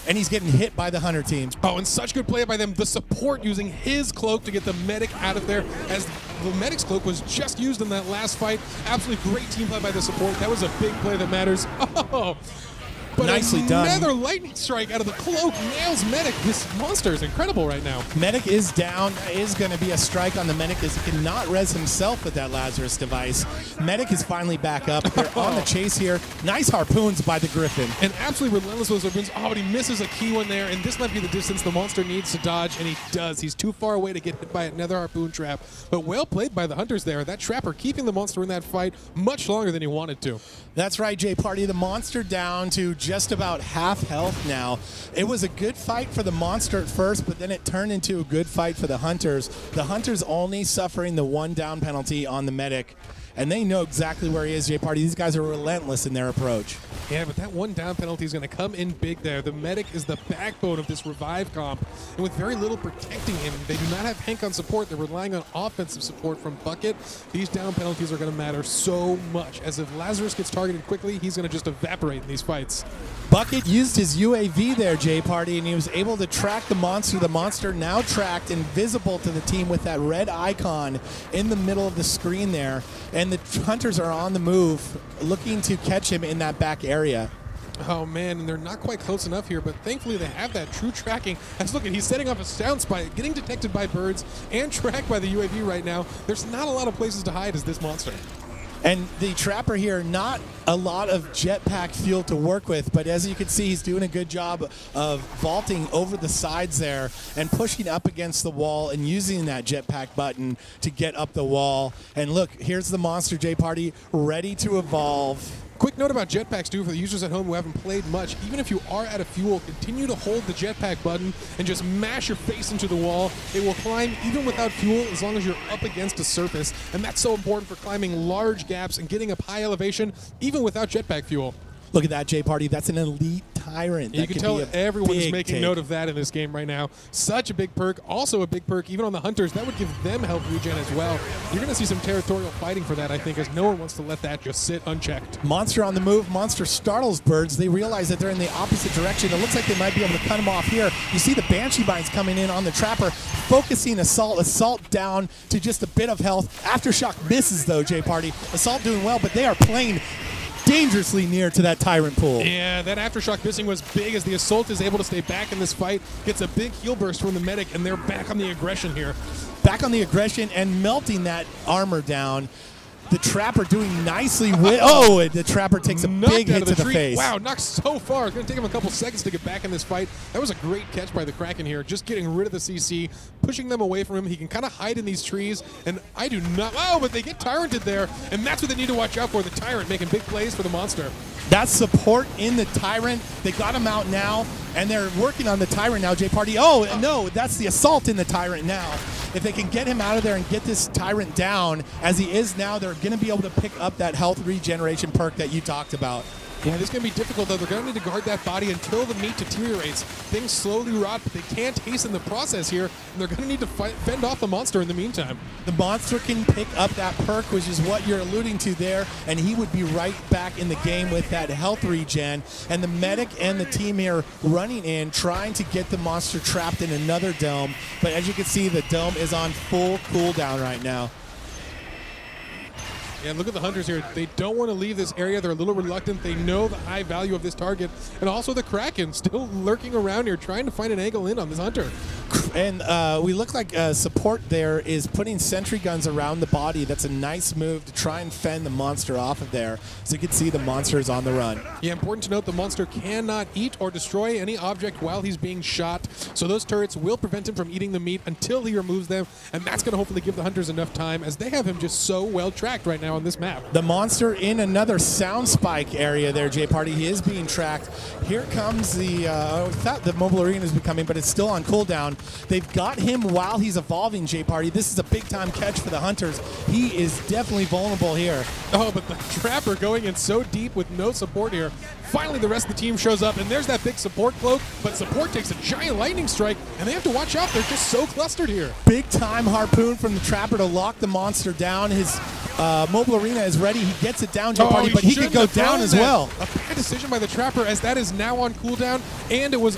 A: and he's getting hit by the Hunter team.
B: Oh, and such good play by them. The support using his cloak to get the medic out of there, as the medic's cloak was just used in that last fight. Absolutely great team play by the support. That was a big play that matters. (laughs) Oh, but
A: Nicely done.
B: Another lightning strike out of the cloak nails medic. This monster is incredible right now.
A: Medic is down. Is going to be a strike on the Medic as he cannot res himself with that Lazarus device. Medic is finally back up. They're on the (laughs) chase here. Nice harpoons by the Griffin.
B: And absolutely relentless with those harpoons. Oh, but he misses a key one there, and this might be the distance the monster needs to dodge, and he does. He's too far away to get hit by another harpoon trap. But well played by the hunters there. That trapper keeping the monster in that fight much longer than he wanted to.
A: That's right, Jay Party. The monster down to just about half health now. It was a good fight for the monster at first, but then it turned into a good fight for the hunters. The hunters only suffering the one down penalty on the medic, and they know exactly where he is, Jay Party. These guys are relentless in their approach.
B: Yeah, but that one down penalty is going to come in big there. The medic is the backbone of this revive comp, and with very little protecting him, they do not have Hank on support. They're relying on offensive support from Bucket. These down penalties are going to matter so much, as if Lazarus gets targeted quickly, he's going to just evaporate in these fights.
A: Bucket used his UAV there, Jay Party, and he was able to track the monster. The monster now tracked and visible to the team with that red icon in the middle of the screen there. And the hunters are on the move, looking to catch him in that back area.
B: Oh man, and they're not quite close enough here, but thankfully they have that true tracking. As look at he's setting off a sound spike, getting detected by birds and tracked by the UAV right now. There's not a lot of places to hide as this monster.
A: And the Trapper here, not a lot of jetpack fuel to work with, but as you can see, he's doing a good job of vaulting over the sides there and pushing up against the wall and using that jetpack button to get up the wall. And look, here's the Monster J Party ready to evolve.
B: Quick note about jetpacks too for the users at home who haven't played much. Even if you are out of fuel, continue to hold the jetpack button and just mash your face into the wall. It will climb even without fuel as long as you're up against a surface. And that's so important for climbing large gaps and getting up high elevation even without jetpack fuel.
A: Look at that, J Party. That's an elite tyrant.
B: You can tell
A: be a
B: everyone's making
A: take.
B: note of that in this game right now. Such a big perk. Also a big perk even on the Hunters. That would give them health regen as well. You're going to see some territorial fighting for that, I think, as no one wants to let that just sit unchecked.
A: Monster on the move. Monster startles birds. They realize that they're in the opposite direction. It looks like they might be able to cut them off here. You see the Banshee Mines coming in on the Trapper, focusing Assault. Assault down to just a bit of health. Aftershock misses, though, J Party. Assault doing well, but they are playing dangerously near to that Tyrant pool.
B: Yeah, that aftershock missing was big as the assault is able to stay back in this fight. Gets a big heal burst from the medic, and they're back on the aggression here.
A: Back on the aggression and melting that armor down. The Trapper doing nicely with. Oh, and (laughs) the Trapper takes a
B: Knocked
A: big hit
B: of
A: to
B: the,
A: the face.
B: Wow, knocked so far. It's going to take him a couple seconds to get back in this fight. That was a great catch by the Kraken here, just getting rid of the CC, pushing them away from him. He can kind of hide in these trees, and I do not. Oh, but they get Tyranted there, and that's what they need to watch out for. The Tyrant making big plays for the monster.
A: That support in the Tyrant. They got him out now, and they're working on the Tyrant now, J Party. Oh, no, that's the assault in the Tyrant now. If they can get him out of there and get this Tyrant down as he is now, they're going to be able to pick up that health regeneration perk that you talked about.
B: Yeah, this is going to be difficult, though. They're going to need to guard that body until the meat deteriorates. Things slowly rot, but they can't hasten the process here, and they're going to need to fight, fend off the monster in the meantime.
A: The monster can pick up that perk, which is what you're alluding to there, and he would be right back in the game with that health regen. And the medic and the team here running in, trying to get the monster trapped in another dome. But as you can see, the dome is on full cooldown right now.
B: Yeah, look at the hunters here. They don't want to leave this area. They're a little reluctant. They know the high value of this target. And also the Kraken still (laughs) lurking around here, trying to find an angle in on this hunter.
A: And uh, we look like uh, support there is putting sentry guns around the body. That's a nice move to try and fend the monster off of there. So you can see the monster is on the run.
B: Yeah, important to note the monster cannot eat or destroy any object while he's being shot. So those turrets will prevent him from eating the meat until he removes them. And that's going to hopefully give the hunters enough time as they have him just so well tracked right now on this map.
A: The monster in another sound spike area there, J Party. He is being tracked. Here comes the. Uh, I thought the mobile arena is becoming, but it's still on cooldown. They've got him while he's evolving, J Party. This is a big time catch for the hunters. He is definitely vulnerable here.
B: Oh, but the Trapper going in so deep with no support here. Finally, the rest of the team shows up, and there's that big support cloak. But support takes a giant lightning strike, and they have to watch out. They're just so clustered here.
A: Big time harpoon from the trapper to lock the monster down. His uh, mobile arena is ready. He gets it down, J
B: Oh,
A: Party, but he could go down as well.
B: A bad decision by the Trapper, as that is now on cooldown, and it was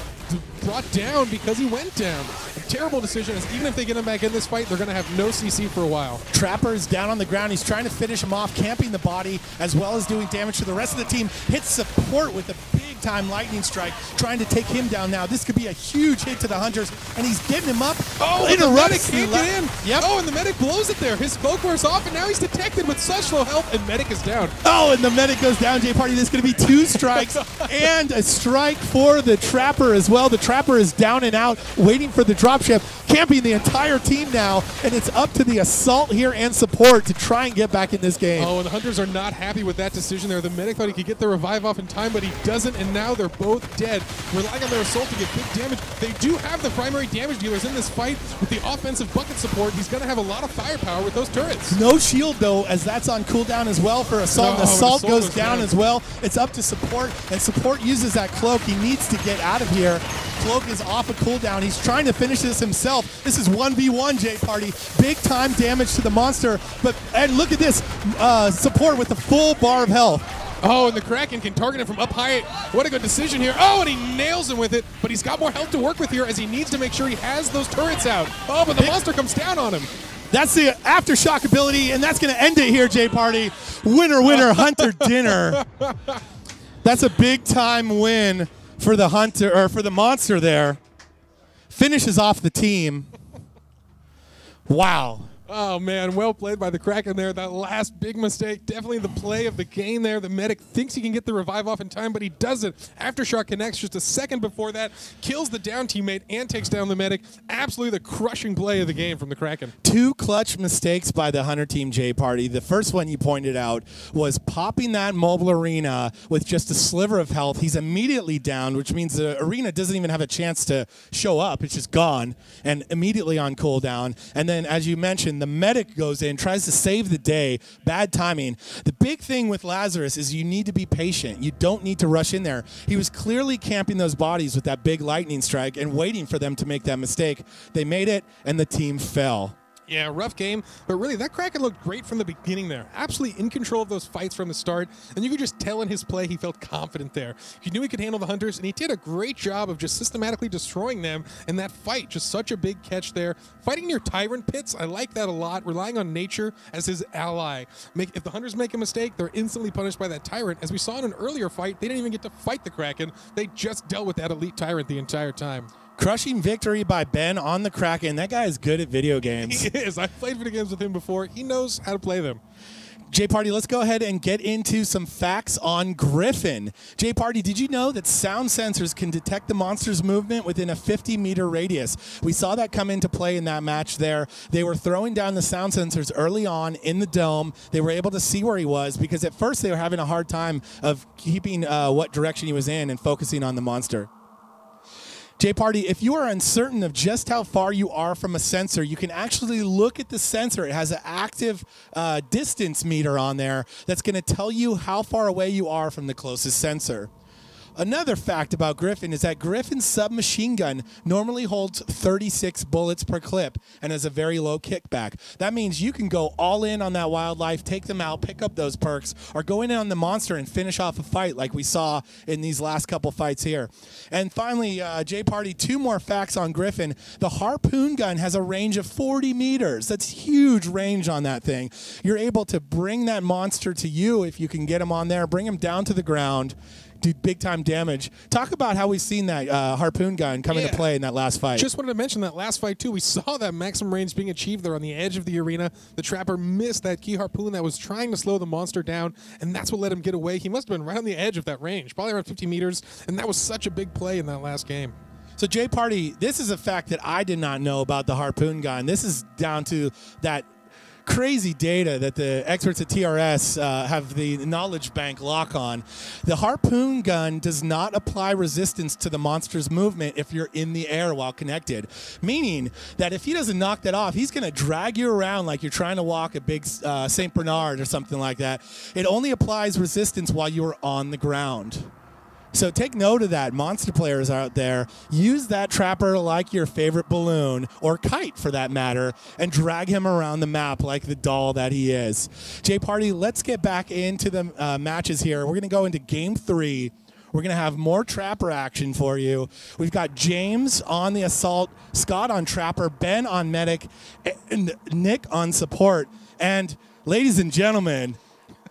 B: brought down because he went down. A terrible decision, as even if they get him back in this fight, they're going to have no CC for a while.
A: Trapper is down on the ground. He's trying to finish him off, camping the body as well as doing damage to the rest of the team. Hits support with a big time lightning strike, trying to take him down now. This could be a huge hit to the hunters, and he's getting him up.
B: Oh, and the medic can't get in.
A: Yep.
B: Oh, and the medic blows it there. His smoke wears off, and now he's detected with such low health, and medic is down.
A: Oh, and the medic goes down, J Party. There's going to be two (laughs) strikes and a strike for the Trapper as well. The Trapper is down and out, waiting for the dropship, camping the entire team now, and it's up to the assault here and support to try and get back in this game.
B: Oh, and the Hunters are not happy with that decision there. The medic thought he could get the revive off in time, but he doesn't, and now they're both dead. Relying on their assault to get big damage. They do have the primary damage dealers in this fight with the offensive bucket support. He's going to have a lot of firepower with those turrets.
A: No shield though, as that's on cooldown as well for assault.
B: No,
A: and assault
B: Assault
A: goes down,
B: down.
A: as well. It's up to support, and support uses that cloak. He needs to get out of here. Cloak is off a cooldown. He's trying to finish this himself. This is 1v1 J Party. Big time damage to the monster. But and look at this uh, support with the full bar of health.
B: Oh, and the Kraken can target him from up high. What a good decision here. Oh, and he nails him with it, but he's got more health to work with here as he needs to make sure he has those turrets out. Oh, but the monster comes down on him.
A: That's the aftershock ability, and that's going to end it here, J Party. Winner, winner, hunter (laughs) dinner. That's a big time win for the hunter or for the monster there. Finishes off the team. Wow.
B: Oh man, well played by the Kraken there. That last big mistake, definitely the play of the game there. The medic thinks he can get the revive off in time, but he doesn't. Aftershock connects just a second before that, kills the down teammate and takes down the medic. Absolutely the crushing play of the game from the Kraken.
A: Two clutch mistakes by the Hunter Team J Party. The first one you pointed out was popping that mobile arena with just a sliver of health. He's immediately down, which means the arena doesn't even have a chance to show up. It's just gone and immediately on cooldown. And then, as you mentioned, the medic goes in, tries to save the day. Bad timing. The big thing with Lazarus is you need to be patient. You don't need to rush in there. He was clearly camping those bodies with that big lightning strike and waiting for them to make that mistake. They made it, and the team fell.
B: Yeah, rough game, but really that Kraken looked great from the beginning there. Absolutely in control of those fights from the start, and you could just tell in his play he felt confident there. He knew he could handle the Hunters, and he did a great job of just systematically destroying them in that fight. Just such a big catch there. Fighting near Tyrant Pits, I like that a lot. Relying on nature as his ally. Make, if the Hunters make a mistake, they're instantly punished by that Tyrant. As we saw in an earlier fight, they didn't even get to fight the Kraken. They just dealt with that elite Tyrant the entire time.
A: Crushing victory by Ben on the Kraken. That guy is good at video games. (laughs)
B: He is. I've played video games with him before. He knows how to play them.
A: J Party, let's go ahead and get into some facts on Griffin. J Party, did you know that sound sensors can detect the monster's movement within a 50 meter radius? We saw that come into play in that match there. They were throwing down the sound sensors early on in the dome. They were able to see where he was because at first they were having a hard time of keeping uh, what direction he was in and focusing on the monster. J Party, if you are uncertain of just how far you are from a sensor, you can actually look at the sensor. It has an active uh, distance meter on there that's going to tell you how far away you are from the closest sensor. Another fact about Griffin is that Griffin's submachine gun normally holds 36 bullets per clip and has a very low kickback. That means you can go all in on that wildlife, take them out, pick up those perks, or go in on the monster and finish off a fight like we saw in these last couple fights here. And finally, uh, J Party, two more facts on Griffin. The harpoon gun has a range of 40 meters. That's huge range on that thing. You're able to bring that monster to you if you can get him on there, bring him down to the ground do big time damage. Talk about how we've seen that uh, harpoon gun come
B: Yeah.
A: into play in that last fight.
B: Just wanted to mention that last fight too. We saw that maximum range being achieved there on the edge of the arena. The trapper missed that key harpoon that was trying to slow the monster down, and that's what let him get away. He must have been right on the edge of that range, probably around 50 meters, and that was such a big play in that last game.
A: So, Jay Party, this is a fact that I did not know about the harpoon gun. This is down to that crazy data that the experts at TRS uh, have the knowledge bank lock on. The harpoon gun does not apply resistance to the monster's movement if you're in the air while connected, meaning that if he doesn't knock that off, he's going to drag you around like you're trying to walk a big uh, St. Bernard or something like that. It only applies resistance while you are on the ground. So take note of that, monster players out there. Use that trapper like your favorite balloon or kite for that matter, and drag him around the map like the doll that he is. J Party, let's get back into the uh, matches here. We're going to go into game three. We're going to have more trapper action for you. We've got James on the assault, Scott on trapper, Ben on medic, and Nick on support. And ladies and gentlemen,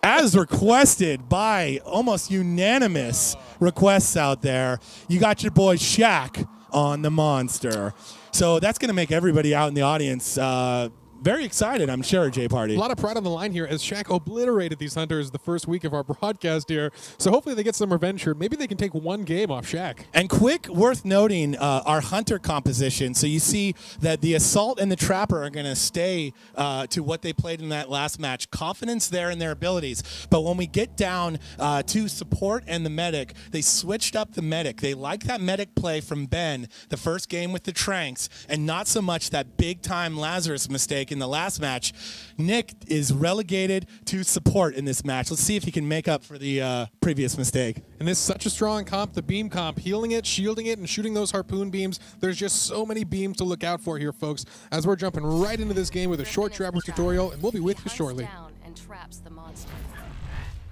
A: as requested by almost unanimous requests out there, you got your boy Shaq on the monster. So that's going to make everybody out in the audience uh, very excited, I'm sure, J Party.
B: A lot of pride on the line here as Shaq obliterated these hunters the first week of our (laughs) broadcast here. So hopefully they get some revenge here. Maybe they can take one game off Shaq.
A: And quick, worth noting uh, our hunter composition. So you see that the assault and the trapper are going to stay uh, to what they played in that last match. Confidence there in their abilities. But when we get down uh, to support and the medic, they switched up the medic. They like that medic play from Ben the first game with the Tranks, and not so much that big time Lazarus mistake in the last match. Nick is relegated to support in this match. Let's see if he can make up for the uh, previous mistake.
B: And this is such a strong comp, the beam comp, healing it, shielding it, and shooting those harpoon beams. There's just so many beams to look out for here, folks, as we're jumping right into this game with a short trapper tutorial, and we'll be with you shortly.
C: down and traps the monster.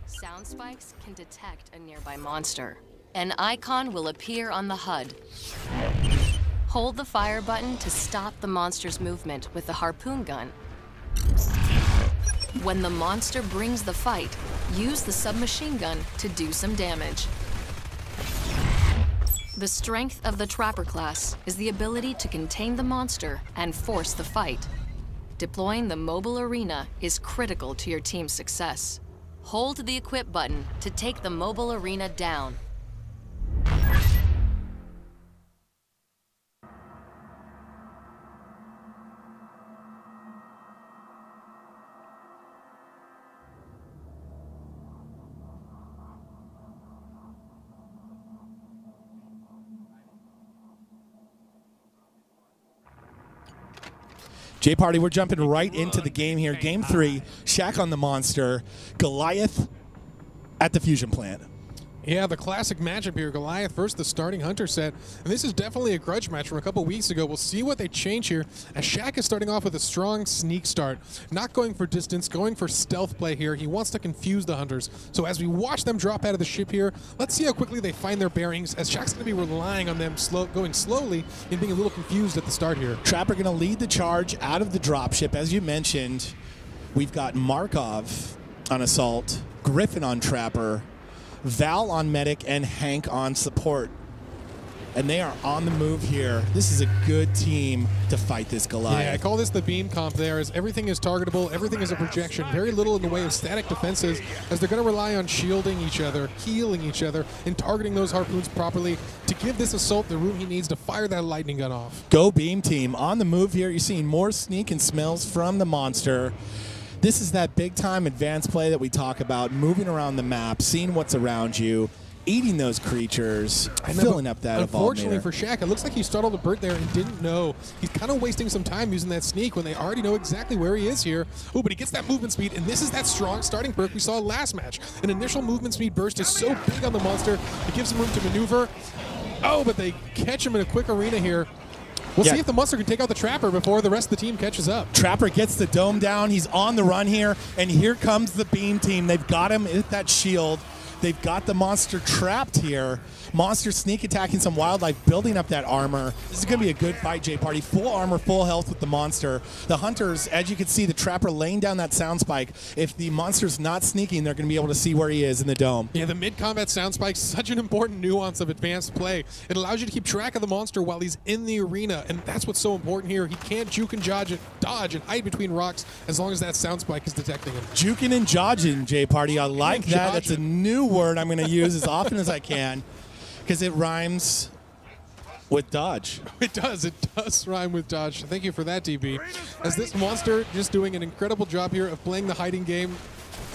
C: Sound spikes can detect a nearby monster. An icon will appear on the HUD. Hold the fire button to stop the monster's movement with the harpoon gun. When the monster brings the fight, use the submachine gun to do some damage. The strength of the Trapper class is the ability to contain the monster and force the fight. Deploying the mobile arena is critical to your team's success. Hold the equip button to take the mobile arena down.
A: J Party, we're jumping right into the game here. Game three, Shaq on the monster, Goliath at the fusion plant.
B: Yeah, the classic matchup here, Goliath versus the starting Hunter set. And this is definitely a grudge match from a couple weeks ago. We'll see what they change here, as Shaq is starting off with a strong sneak start. Not going for distance, going for stealth play here. He wants to confuse the Hunters. So as we watch them drop out of the ship here, let's see how quickly they find their bearings, as Shaq's going to be relying on them slow, going slowly and being a little confused at the start here.
A: Trapper going to lead the charge out of the dropship. As you mentioned, we've got Markov on Assault, Griffin on Trapper, Val on medic, and Hank on support. And they are on the move here. This is a good team to fight this Goliath.
B: Yeah, I call this the beam comp there, as everything is targetable, everything is a projection. Very little in the way of static defenses, as they're going to rely on shielding each other, healing each other, and targeting those harpoons properly to give this assault the room he needs to fire that lightning gun off.
A: Go beam team on the move here. You're seeing more sneak and smells from the monster. This is that big time advanced play that we talk about, moving around the map, seeing what's around you, eating those creatures, filling up that
B: Unfortunately for Shaq, it looks like he startled a bird there and didn't know. He's kind of wasting some time using that sneak when they already know exactly where he is here. Oh, but he gets that movement speed, and this is that strong starting perk we saw last match. An initial movement speed burst is so big on the monster, it gives him room to maneuver. Oh, but they catch him in a quick arena here. We'll
A: Yeah.
B: see if the monster can take out the trapper before the rest of the team catches up.
A: Trapper gets the dome down. He's on the run here, and here comes the beam team. They've got him with that shield. They've got the monster trapped here. Monster sneak attacking some wildlife, building up that armor. This is going to be a good fight, J Party. Full armor, full health with the monster. The hunters, as you can see, the trapper laying down that sound spike. If the monster's not sneaking, they're going to be able to see where he is in the dome.
B: Yeah, the mid-combat sound spike, such an important nuance of advanced play. It allows you to keep track of the monster while he's in the arena, and that's what's so important here. He can't juke and dodge, and dodge and hide between rocks as long as that sound spike is detecting him.
A: Juking and Jodgin, J Party. I like that. That's a new word I'm going to use as often as I can (laughs) because it rhymes with dodge. (laughs)
B: It does. It does rhyme with dodge. Thank you for that, DB. As this monster just doing an incredible job here of playing the hiding game.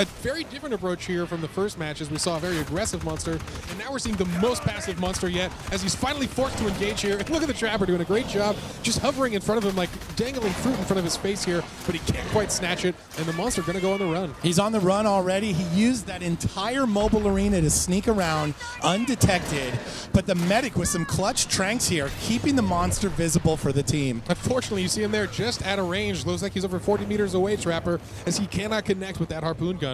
B: A very different approach here from the first match as we saw a very aggressive monster. And now we're seeing the most passive monster yet as he's finally forced to engage here. And look at the Trapper doing a great job just hovering in front of him like dangling fruit in front of his face here. But he can't quite snatch it. And the monster going to go on the run.
A: He's on the run already. He used that entire mobile arena to sneak around undetected. But the medic with some clutch tranks here, keeping the monster visible for the team.
B: Unfortunately, you see him there just out of range. Looks like he's over 40 meters away, Trapper, as he cannot connect with that harpoon gun.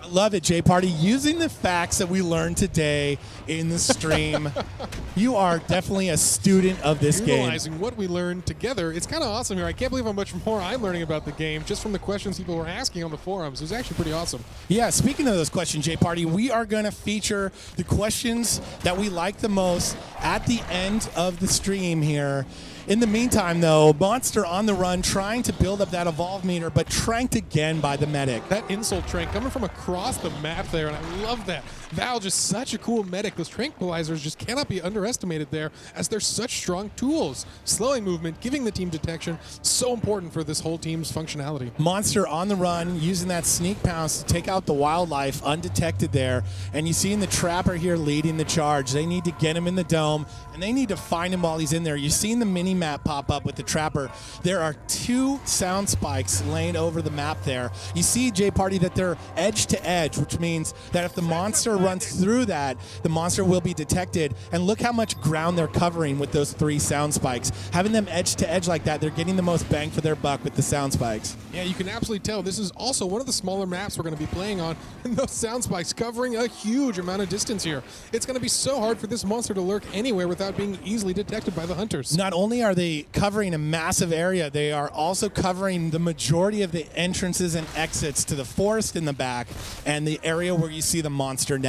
A: I love it, J Party. Using the facts that we learned today in the stream, (laughs) you are definitely a student of this game.
B: Utilizing what we learned together. It's kind of awesome here. I can't believe how much more I'm learning about the game just from the questions people were asking on the forums. It was actually pretty awesome.
A: Yeah, speaking of those questions, J Party, we are going to feature the questions that we like the most at the end of the stream here. In the meantime, though, Monster on the run trying to build up that evolve meter, but tranked again by the medic.
B: That insult trank coming from across the map there, and I love that. Val, just such a cool medic. Those tranquilizers just cannot be underestimated there, as they're such strong tools. Slowing movement, giving the team detection, so important for this whole team's functionality.
A: Monster on the run, using that sneak pounce to take out the wildlife undetected there. And you see in the trapper here leading the charge. They need to get him in the dome, and they need to find him while he's in there. You've seen the mini map pop up with the trapper. There are two sound spikes laying over the map there. You see, J Party, that they're edge to edge, which means that if the monster runs through that, the monster will be detected. And look how much ground they're covering with those three sound spikes. Having them edge to edge like that, they're getting the most bang for their buck with the sound spikes.
B: Yeah, you can absolutely tell this is also one of the smaller maps we're going to be playing on, (laughs) and those sound spikes covering a huge amount of distance here. It's going to be so hard for this monster to lurk anywhere without being easily detected by the hunters.
A: Not only are they covering a massive area, they are also covering the majority of the entrances and exits to the forest in the back and the area where you see the monster now.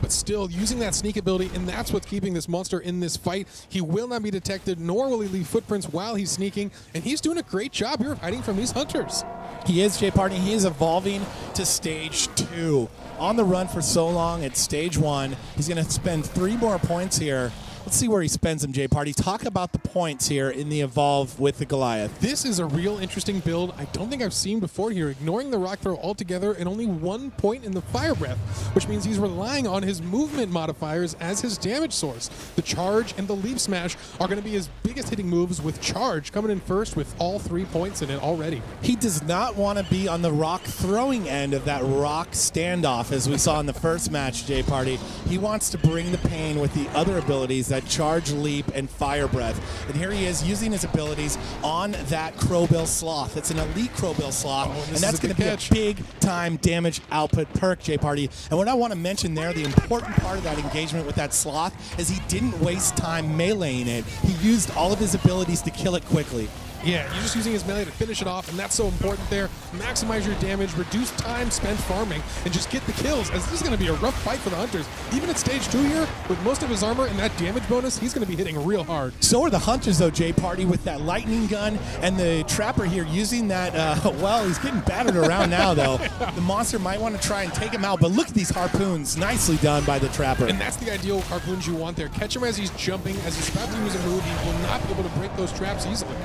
B: But still using that sneak ability, and that's what's keeping this monster in this fight. He will not be detected, nor will he leave footprints while he's sneaking, and he's doing a great job here of hiding from these hunters.
A: He is, Jay Party. He is evolving to stage two. On the run for so long at stage one. He's going to spend three more points here Let's see where he spends them, Jay Party. Talk about the points here in the Evolve with the Goliath.
B: This is a real interesting build I don't think I've seen before here. Ignoring the Rock Throw altogether and only one point in the Fire Breath, which means he's relying on his movement modifiers as his damage source. The Charge and the Leap Smash are going to be his biggest hitting moves with Charge coming in first with all three points in it already.
A: He does not want to be on the rock throwing end of that rock standoff as we saw in the first match, Jay Party. He wants to bring the pain with the other abilities that charge, leap, and fire breath. And here he is using his abilities on that Crowbill Sloth. It's an elite Crowbill Sloth,
B: oh,
A: and that's going to be catch. a big time damage output perk, J Party. And what I want to mention there, the important part of that engagement with that Sloth is he didn't waste time meleeing it. He used all of his abilities to kill it quickly.
B: Yeah, you're just using his melee to finish it off, and that's so important there. Maximize your damage, reduce time spent farming, and just get the kills, as this is going to be a rough fight for the Hunters. Even at stage two here, with most of his armor and that damage bonus, he's going to be hitting real hard.
A: So are the Hunters, though, Jay Party, with that lightning gun, and the Trapper here using that, uh, (laughs) well, he's getting battered around now, though. (laughs) The monster might want to try and take him out, but look at these harpoons. Nicely done by the Trapper.
B: And that's the ideal harpoons you want there. Catch him as he's jumping, as he's about to use a move, he will not be able to break those traps easily.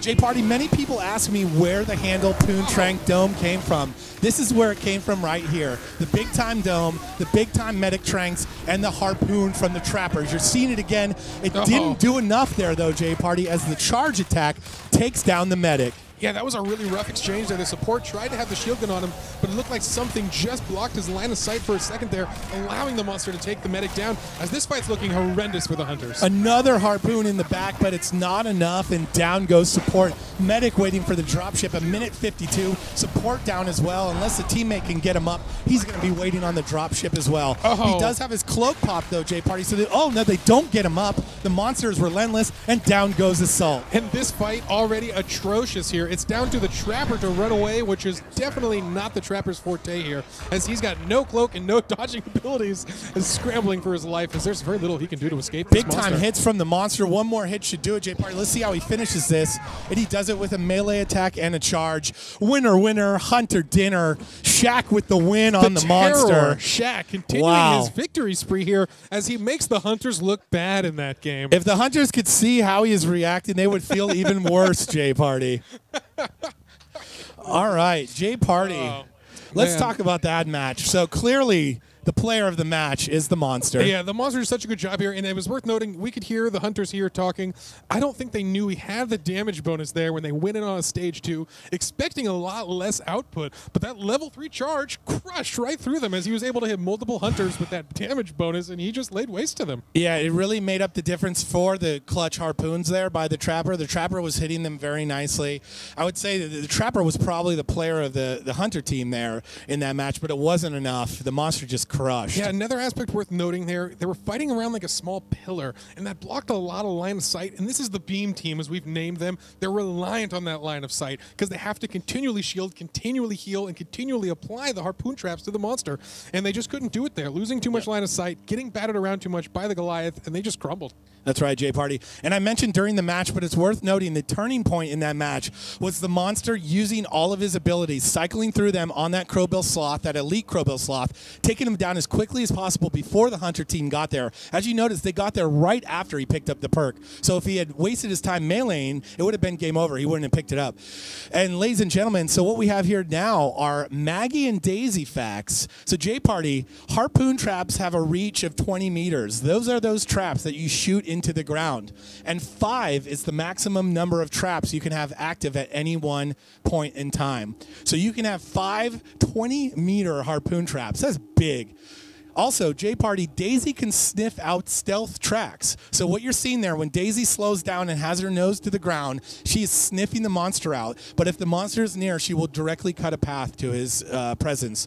A: Jay Party, many people ask me where the handle Poon Trank Dome came from. This is where it came from right here. The big time dome, the big time medic tranks, and the harpoon from the trappers. You're seeing it again. It uh -oh. didn't do enough there though, Jay Party, as the charge attack takes down the medic.
B: Yeah, that was a really rough exchange there. The support tried to have the shield gun on him, but it looked like something just blocked his line of sight for a second there, allowing the monster to take the medic down, as this fight's looking horrendous for the Hunters.
A: Another harpoon in the back, but it's not enough, and down goes support. Medic waiting for the dropship, a minute 52. Support down as well. Unless a teammate can get him up, he's going to be waiting on the dropship as well. Oh. He does have his cloak pop, though, Jay Party, so they, oh, no, they don't get him up. The monster is relentless, and down goes Assault.
B: And this fight already atrocious here. It's down to the Trapper to run away, which is definitely not the Trapper's forte here, as he's got no cloak and no (laughs) dodging abilities and scrambling for his life, as there's very little he can do to escape
A: Big time hits from the monster. One more hit should do it, Jay Party. Let's see how he finishes this. And he does it with a melee attack and a charge. Winner, winner, Hunter dinner. Shaq with the win
B: the
A: on the monster.
B: Shaq continuing wow. his victory spree here as he makes the Hunters look bad in that game.
A: If the Hunters could see how he is reacting, they would feel even worse, (laughs) Jay Party. All right, Jay Party. Oh, Let's man. talk about that match. So clearly, the player of the match is the monster.
B: Yeah, the monster did such a good job here, and it was worth noting we could hear the hunters here talking. I don't think they knew he had the damage bonus there when they went in on a stage two, expecting a lot less output. But that level three charge crushed right through them as he was able to hit multiple hunters with that damage bonus, and he just laid waste to them.
A: Yeah, it really made up the difference for the clutch harpoons there by the trapper. The trapper was hitting them very nicely. I would say that the trapper was probably the player of the the hunter team there in that match, but it wasn't enough. The monster just crushed.
B: Yeah, another aspect worth noting there, they were fighting around like a small pillar, and that blocked a lot of line of sight. And this is the beam team, as we've named them. They're reliant on that line of sight because they have to continually shield, continually heal, and continually apply the harpoon traps to the monster. And they just couldn't do it there, losing too much line of sight, getting battered around too much by the Goliath, and they just crumbled.
A: That's right, Jay Party. And I mentioned during the match, but it's worth noting the turning point in that match was the monster using all of his abilities, cycling through them on that Crowbill Sloth, that elite Crowbill Sloth, taking him down as quickly as possible before the Hunter team got there. As you notice, they got there right after he picked up the perk. So if he had wasted his time meleeing, it would have been game over. He wouldn't have picked it up. And ladies and gentlemen, so what we have here now are Maggie and Daisy facts. So Jay Party, harpoon traps have a reach of 20 meters. Those are those traps that you shoot in into the ground. And five is the maximum number of traps you can have active at any one point in time. So you can have five 20 meter harpoon traps. That's big. Also, J Party, Daisy can sniff out stealth tracks. So what you're seeing there, when Daisy slows down and has her nose to the ground, she is sniffing the monster out. But if the monster is near, she will directly cut a path to his uh, presence.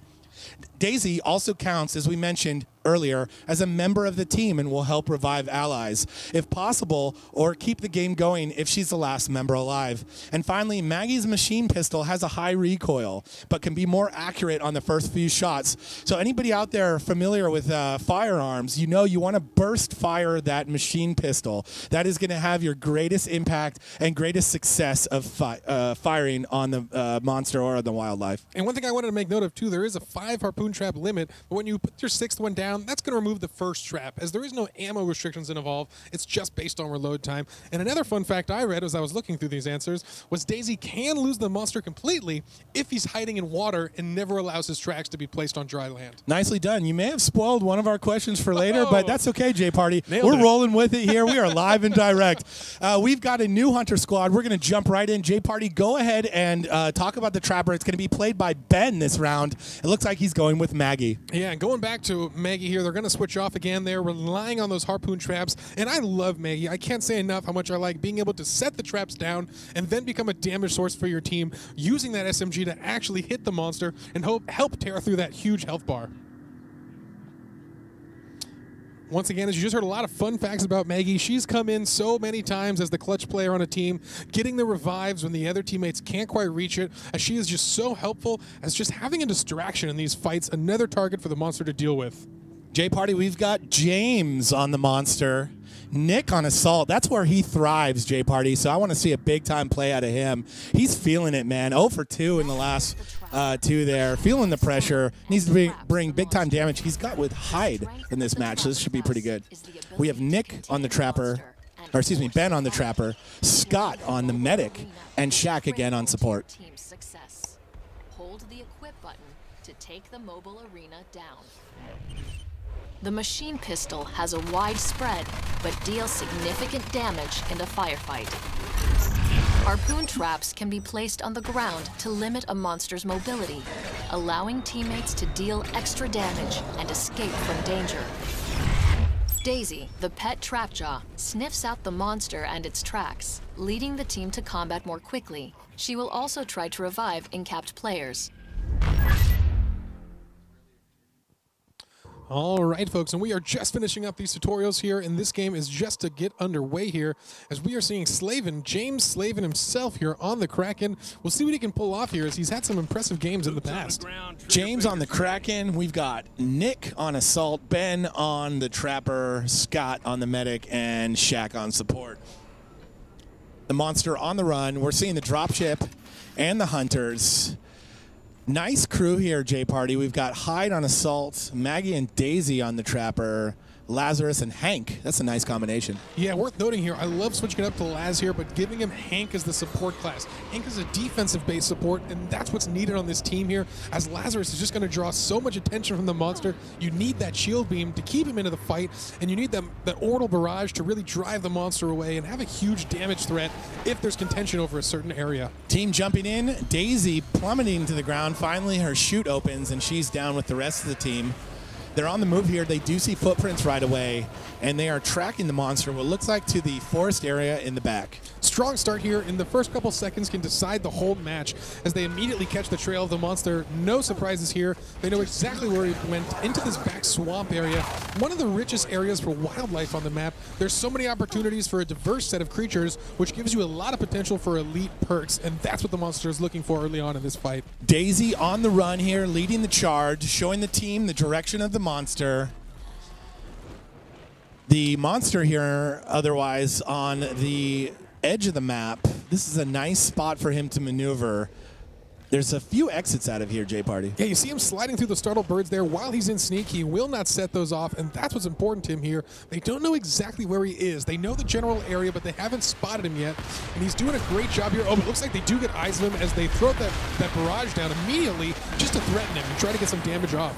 A: Daisy also counts, as we mentioned, earlier as a member of the team and will help revive allies if possible or keep the game going if she's the last member alive. And finally, Maggie's machine pistol has a high recoil but can be more accurate on the first few shots. So anybody out there familiar with uh, firearms, you know you want to burst fire that machine pistol. That is going to have your greatest impact and greatest success of fi- uh, firing on the uh, monster or the wildlife.
B: And one thing I wanted to make note of too, there is a five harpoon trap limit, but when you put your sixth one down, that's going to remove the first trap, as there is no ammo restrictions involved. It's just based on reload time. And another fun fact I read as I was looking through these answers was Daisy can lose the monster completely if he's hiding in water and never allows his tracks to be placed on dry land.
A: Nicely done. You may have spoiled one of our questions for later, but that's okay, J Party.
B: Nailed
A: We're
B: it.
A: rolling with it here. We are (laughs) live and direct. Uh, we've got a new Hunter squad. We're going to jump right in. J Party, go ahead and uh, talk about the trapper. It's going to be played by Ben this round. It looks like he's going with Maggie.
B: Yeah, and going back to Maggie here, they're going to switch off again. They're relying on those harpoon traps, and I love Maggie. I can't say enough how much I like being able to set the traps down and then become a damage source for your team, using that SMG to actually hit the monster and help tear through that huge health bar. Once again, as you just heard a lot of fun facts about Maggie, she's come in so many times as the clutch player on a team, getting the revives when the other teammates can't quite reach it, as she is just so helpful as just having a distraction in these fights, another target for the monster to deal with.
A: J Party, we've got James on the monster. Nick on assault. That's where he thrives, J Party. So I want to see a big time play out of him. He's feeling it, man. 0 for 2 in the last uh, two there. Feeling the pressure. Needs to bring, bring big time damage. He's got with Hyde in this match. This should be pretty good. We have Nick on the trapper. Or excuse me, Ben on the trapper, Scott on the medic, and Shaq again on support.
C: Hold the equip button to take the mobile arena down. The machine pistol has a wide spread, but deals significant damage in a firefight. Harpoon traps can be placed on the ground to limit a monster's mobility, allowing teammates to deal extra damage and escape from danger. Daisy, the pet Trapjaw, sniffs out the monster and its tracks, leading the team to combat more quickly. She will also try to revive incapped players.
B: All right, folks, and we are just finishing up these tutorials here, and this game is just to get underway here, as we are seeing Slavin, James Slavin himself here on the Kraken. We'll see what he can pull off here, as he's had some impressive games in the past.
A: James on the Kraken. We've got Nick on assault, Ben on the trapper, Scott on the medic, and Shaq on support. The monster on the run. We're seeing the dropship and the hunters. Nice crew here, J Party. We've got Hyde on assault, Maggie and Daisy on the trapper, Lazarus and Hank. That's a nice combination.
B: Yeah, worth noting here, I love switching it up to Laz here, but giving him Hank as the support class. Hank is a defensive-based support, and that's what's needed on this team here, as Lazarus is just going to draw so much attention from the monster. You need that shield beam to keep him into the fight, and you need that, that orbital barrage to really drive the monster away and have a huge damage threat if there's contention over a certain area.
A: Team jumping in, Daisy plummeting to the ground. Finally, her chute opens and she's down with the rest of the team. They're on the move here. They do see footprints right away, and they are tracking the monster, what looks like to the forest area in the back.
B: Strong start here in the first couple seconds can decide the whole match as they immediately catch the trail of the monster. No surprises here. They know exactly where he went into this back swamp area. One of the richest areas for wildlife on the map. There's so many opportunities for a diverse set of creatures, which gives you a lot of potential for elite perks, and that's what the monster is looking for early on in this fight.
A: Daisy on the run here, leading the charge, showing the team the direction of the monster. The monster here, otherwise, on the edge of the map. This is a nice spot for him to maneuver. There's a few exits out of here, J Party.
B: Yeah, you see him sliding through the startled birds there while he's in sneak. He will not set those off, and that's what's important to him here. They don't know exactly where he is. They know the general area, but they haven't spotted him yet. And he's doing a great job here. Oh, but it looks like they do get eyes of him as they throw that, that barrage down immediately just to threaten him and try to get some damage off.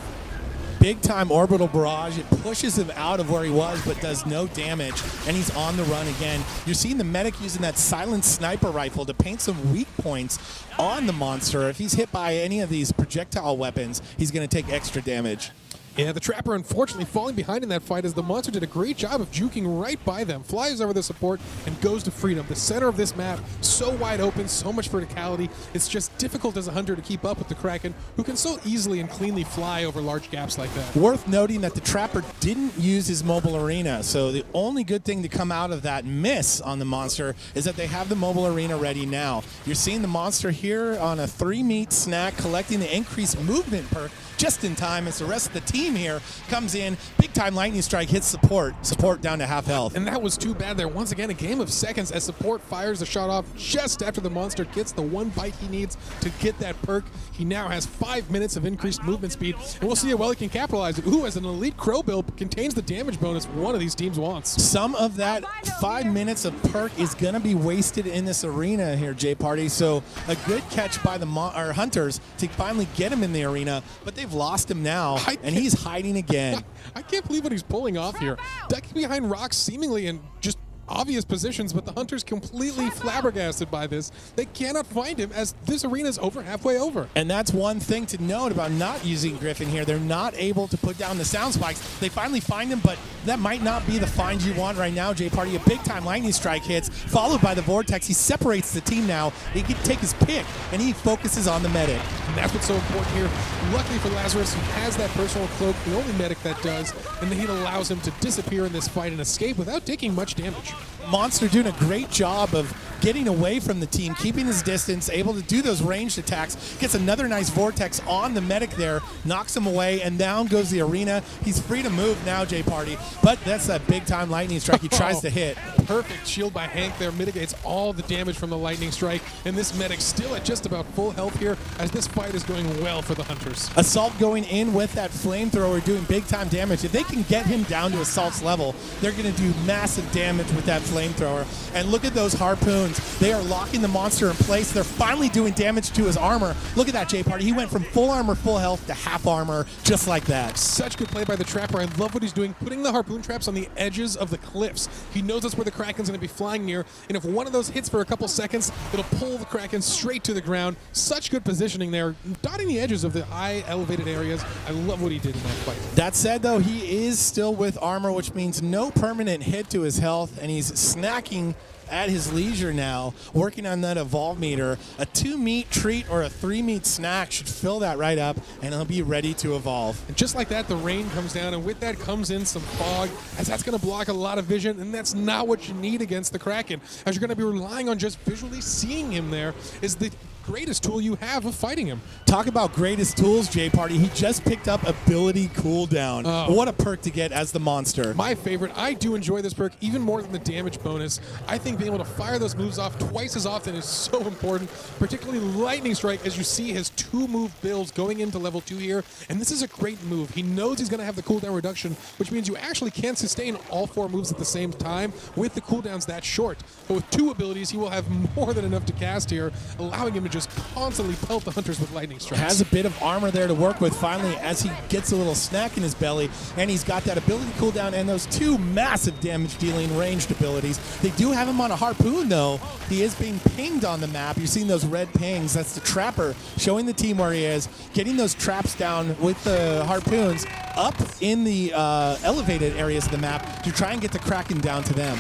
A: Big time orbital barrage. It pushes him out of where he was, but does no damage, and he's on the run again. You're seeing the medic using that silent sniper rifle to paint some weak points on the monster. If he's hit by any of these projectile weapons, he's going to take extra damage.
B: Yeah, the Trapper unfortunately falling behind in that fight as the Monster did a great job of juking right by them, flies over the support, and goes to freedom. The center of this map, so wide open, so much verticality. It's just difficult as a hunter to keep up with the Kraken, who can so easily and cleanly fly over large gaps like that.
A: Worth noting that the Trapper didn't use his mobile arena, so the only good thing to come out of that miss on the Monster is that they have the mobile arena ready now. You're seeing the Monster here on a three-meat snack, collecting the increased movement perk just in time as the rest of the team here comes in. Big time lightning strike hits support. Support down to half health.
B: And that was too bad there. Once again, a game of seconds as support fires the shot off just after the monster gets the one bite he needs to get that perk. He now has five minutes of increased movement speed, and we'll see how well he can capitalize it. Ooh, as an elite Crowbill contains the damage bonus one of these teams wants.
A: Some of that five minutes of perk is going to be wasted in this arena here, J Party. So a good catch by the or hunters to finally get him in the arena, but they've lost him now, and he's hiding again. (laughs)
B: I can't believe what he's pulling off here. Ducking behind rocks seemingly and just obvious positions, but the Hunter's completely flabbergasted by this. They cannot find him as this arena is over halfway over.
A: And that's one thing to note about not using Griffin here. They're not able to put down the sound spikes. They finally find him, but that might not be the find you want right now, Jay Party. A big time lightning strike hits, followed by the Vortex. He separates the team now. He can take his pick, and he focuses on the medic.
B: And that's what's so important here. Luckily for Lazarus, he has that personal cloak, the only medic that does, and then he allows him to disappear in this fight and escape without taking much damage. Fuck.
A: Monster doing a great job of getting away from the team, keeping his distance, able to do those ranged attacks. Gets another nice vortex on the medic there, knocks him away, and down goes the arena. He's free to move now, J Party. But that's that big time lightning strike he tries to (laughs) oh. hit.
B: Perfect shield by Hank there mitigates all the damage from the lightning strike, and this medic still at just about full health here as this fight is going well for the Hunters.
A: Assault going in with that flamethrower doing big time damage. If they can get him down to Assault's level, they're going to do massive damage with that flamethrower. And look at those harpoons. They are locking the monster in place. They're finally doing damage to his armor. Look at that, J Party. He went from full armor, full health to half armor just like that.
B: Such good play by the Trapper. I love what he's doing, putting the harpoon traps on the edges of the cliffs. He knows that's where the Kraken's going to be flying near, and if one of those hits for a couple seconds, it'll pull the Kraken straight to the ground. Such good positioning there, dotting the edges of the high elevated areas. I love what he did in that fight.
A: That said, though, he is still with armor, which means no permanent hit to his health, and he's snacking at his leisure now, working on that evolve meter. A two meat treat or a three meat snack should fill that right up, and he'll be ready to evolve.
B: And just like that, the rain comes down, and with that comes in some fog, as that's going to block a lot of vision, and that's not what you need against the Kraken, as you're going to be relying on just visually seeing him there is the greatest tool you have of fighting him.
A: Talk about greatest tools, J Party. He just picked up ability cooldown.
B: Oh.
A: What a perk to get as the monster.
B: My favorite. I do enjoy this perk even more than the damage bonus. I think being able to fire those moves off twice as often is so important, particularly Lightning Strike, as you see his two move builds going into level two here. And this is a great move. He knows he's going to have the cooldown reduction, which means you actually can sustain all four moves at the same time with the cooldowns that short. But with two abilities, he will have (laughs) more than enough to cast here, allowing him to just constantly pelt the hunters with lightning strikes.
A: has a bit of armor there to work with finally as he gets a little snack in his belly and he's got that ability cooldown and those two massive damage dealing ranged abilities. They do have him on a harpoon though. He is being pinged on the map. You're seeing those red pings. That's the trapper showing the team where he is getting those traps down with the harpoons up in the uh, elevated areas of the map to try and get the kraken down to them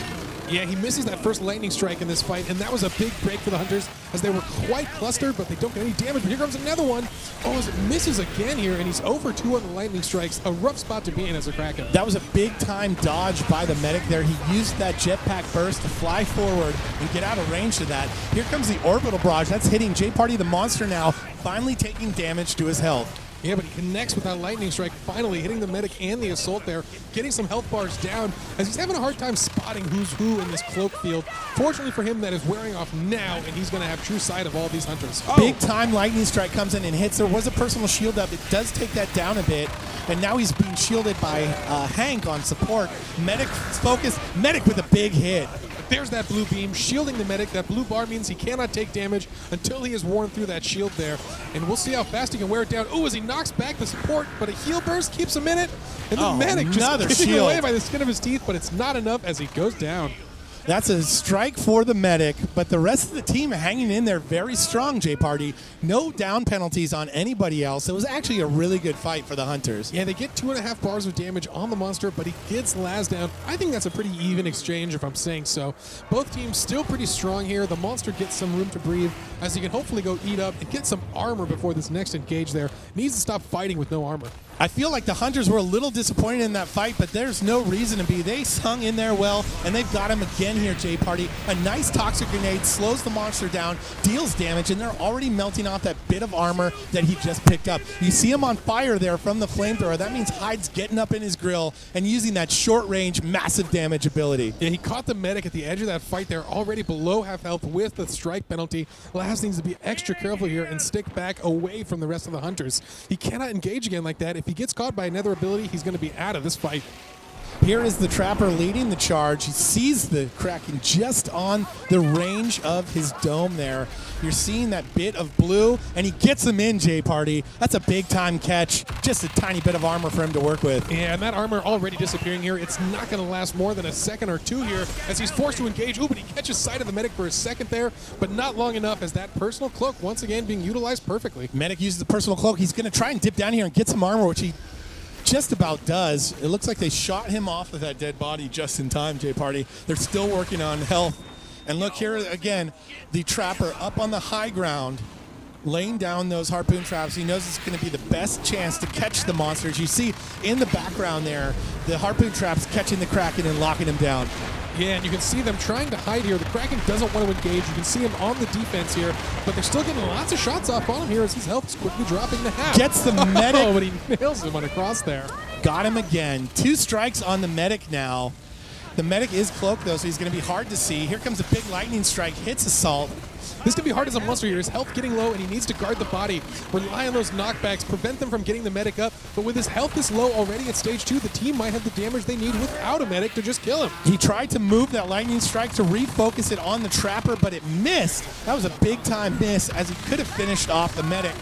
B: Yeah, he misses that first lightning strike in this fight, and that was a big break for the Hunters as they were quite clustered, but they don't get any damage. But here comes another one. Oh, as it misses again here, and he's over two on the lightning strikes. A rough spot to be in as a Kraken.
A: That was a big time dodge by the medic there. He used that jetpack burst to fly forward and get out of range to that. Here comes the orbital barrage. That's hitting J Party the monster now, finally taking damage to his health.
B: Yeah, but he connects with that lightning strike, finally hitting the medic and the assault there, getting some health bars down as he's having a hard time spotting who's who in this cloak field. Fortunately for him, that is wearing off now, and he's going to have true sight of all these hunters. Oh,
A: Big time lightning strike comes in and hits. There was a personal shield up. It does take that down a bit. And now he's being shielded by uh, Hank on support. Medic focus. Medic with a big hit.
B: There's that blue beam shielding the medic. That blue bar means he cannot take damage until he is worn through that shield there. And we'll see how fast he can wear it down. Ooh, as he knocks back the support, but a heal burst keeps him in it. And the
A: Oh,
B: medic just giving
A: shield.
B: away by the skin of his teeth, but it's not enough as he goes down.
A: That's a strike for the medic, but the rest of the team hanging in there very strong, J Party. No down penalties on anybody else. It was actually a really good fight for the Hunters.
B: Yeah, they get two and a half bars of damage on the monster, but he gets Laz down. I think that's a pretty even exchange, if I'm saying so. Both teams still pretty strong here. The monster gets some room to breathe as he can hopefully go eat up and get some armor before this next engage there. Needs to stop fighting with no armor.
A: I feel like the Hunters were a little disappointed in that fight, but there's no reason to be. They hung in there well, and they've got him again here, J Party. A nice toxic grenade slows the monster down, deals damage, and they're already melting off that bit of armor that he just picked up. You see him on fire there from the flamethrower. That means Hyde's getting up in his grill and using that short range, massive damage ability.
B: Yeah, he caught the medic at the edge of that fight there, already below half health with the strike penalty. Laz needs to be extra careful here and stick back away from the rest of the Hunters. He cannot engage again like that. If he gets caught by another ability, he's going to be out of this fight.
A: Here is the Trapper leading the charge. He sees the Kraken just on the range of his dome there. You're seeing that bit of blue, and he gets him in, J Party. That's a big time catch. Just a tiny bit of armor for him to work with.
B: Yeah, and that armor already disappearing here. It's not going to last more than a second or two here as he's forced to engage. Ooh, but he catches sight of the medic for a second there, but not long enough as that personal cloak once again being utilized perfectly.
A: Medic uses the personal cloak. He's going to try and dip down here and get some armor, which he just about does. It looks like they shot him off of that dead body just in time, J Party. They're still working on health. And look here again, the trapper up on the high ground, laying down those harpoon traps. He knows it's going to be the best chance to catch the monsters. You see in the background there, the harpoon traps catching the Kraken and locking him down.
B: Yeah, and you can see them trying to hide here. The Kraken doesn't want to engage. You can see him on the defense here, but they're still getting lots of shots off on him here as his health is quickly dropping to half.
A: Gets the (laughs) medic.
B: Oh, but he nails him on a cross there.
A: Got him again. Two strikes on the medic now. The medic is cloaked though, so he's going to be hard to see. Here comes a big lightning strike, hits Assault.
B: This can be hard as a monster here. His health getting low, and he needs to guard the body. Rely on those knockbacks, prevent them from getting the medic up. But with his health this low already at stage two, the team might have the damage they need without a medic to just kill him.
A: He tried to move that lightning strike to refocus it on the trapper, but it missed. That was a big time miss as he could have finished off the medic.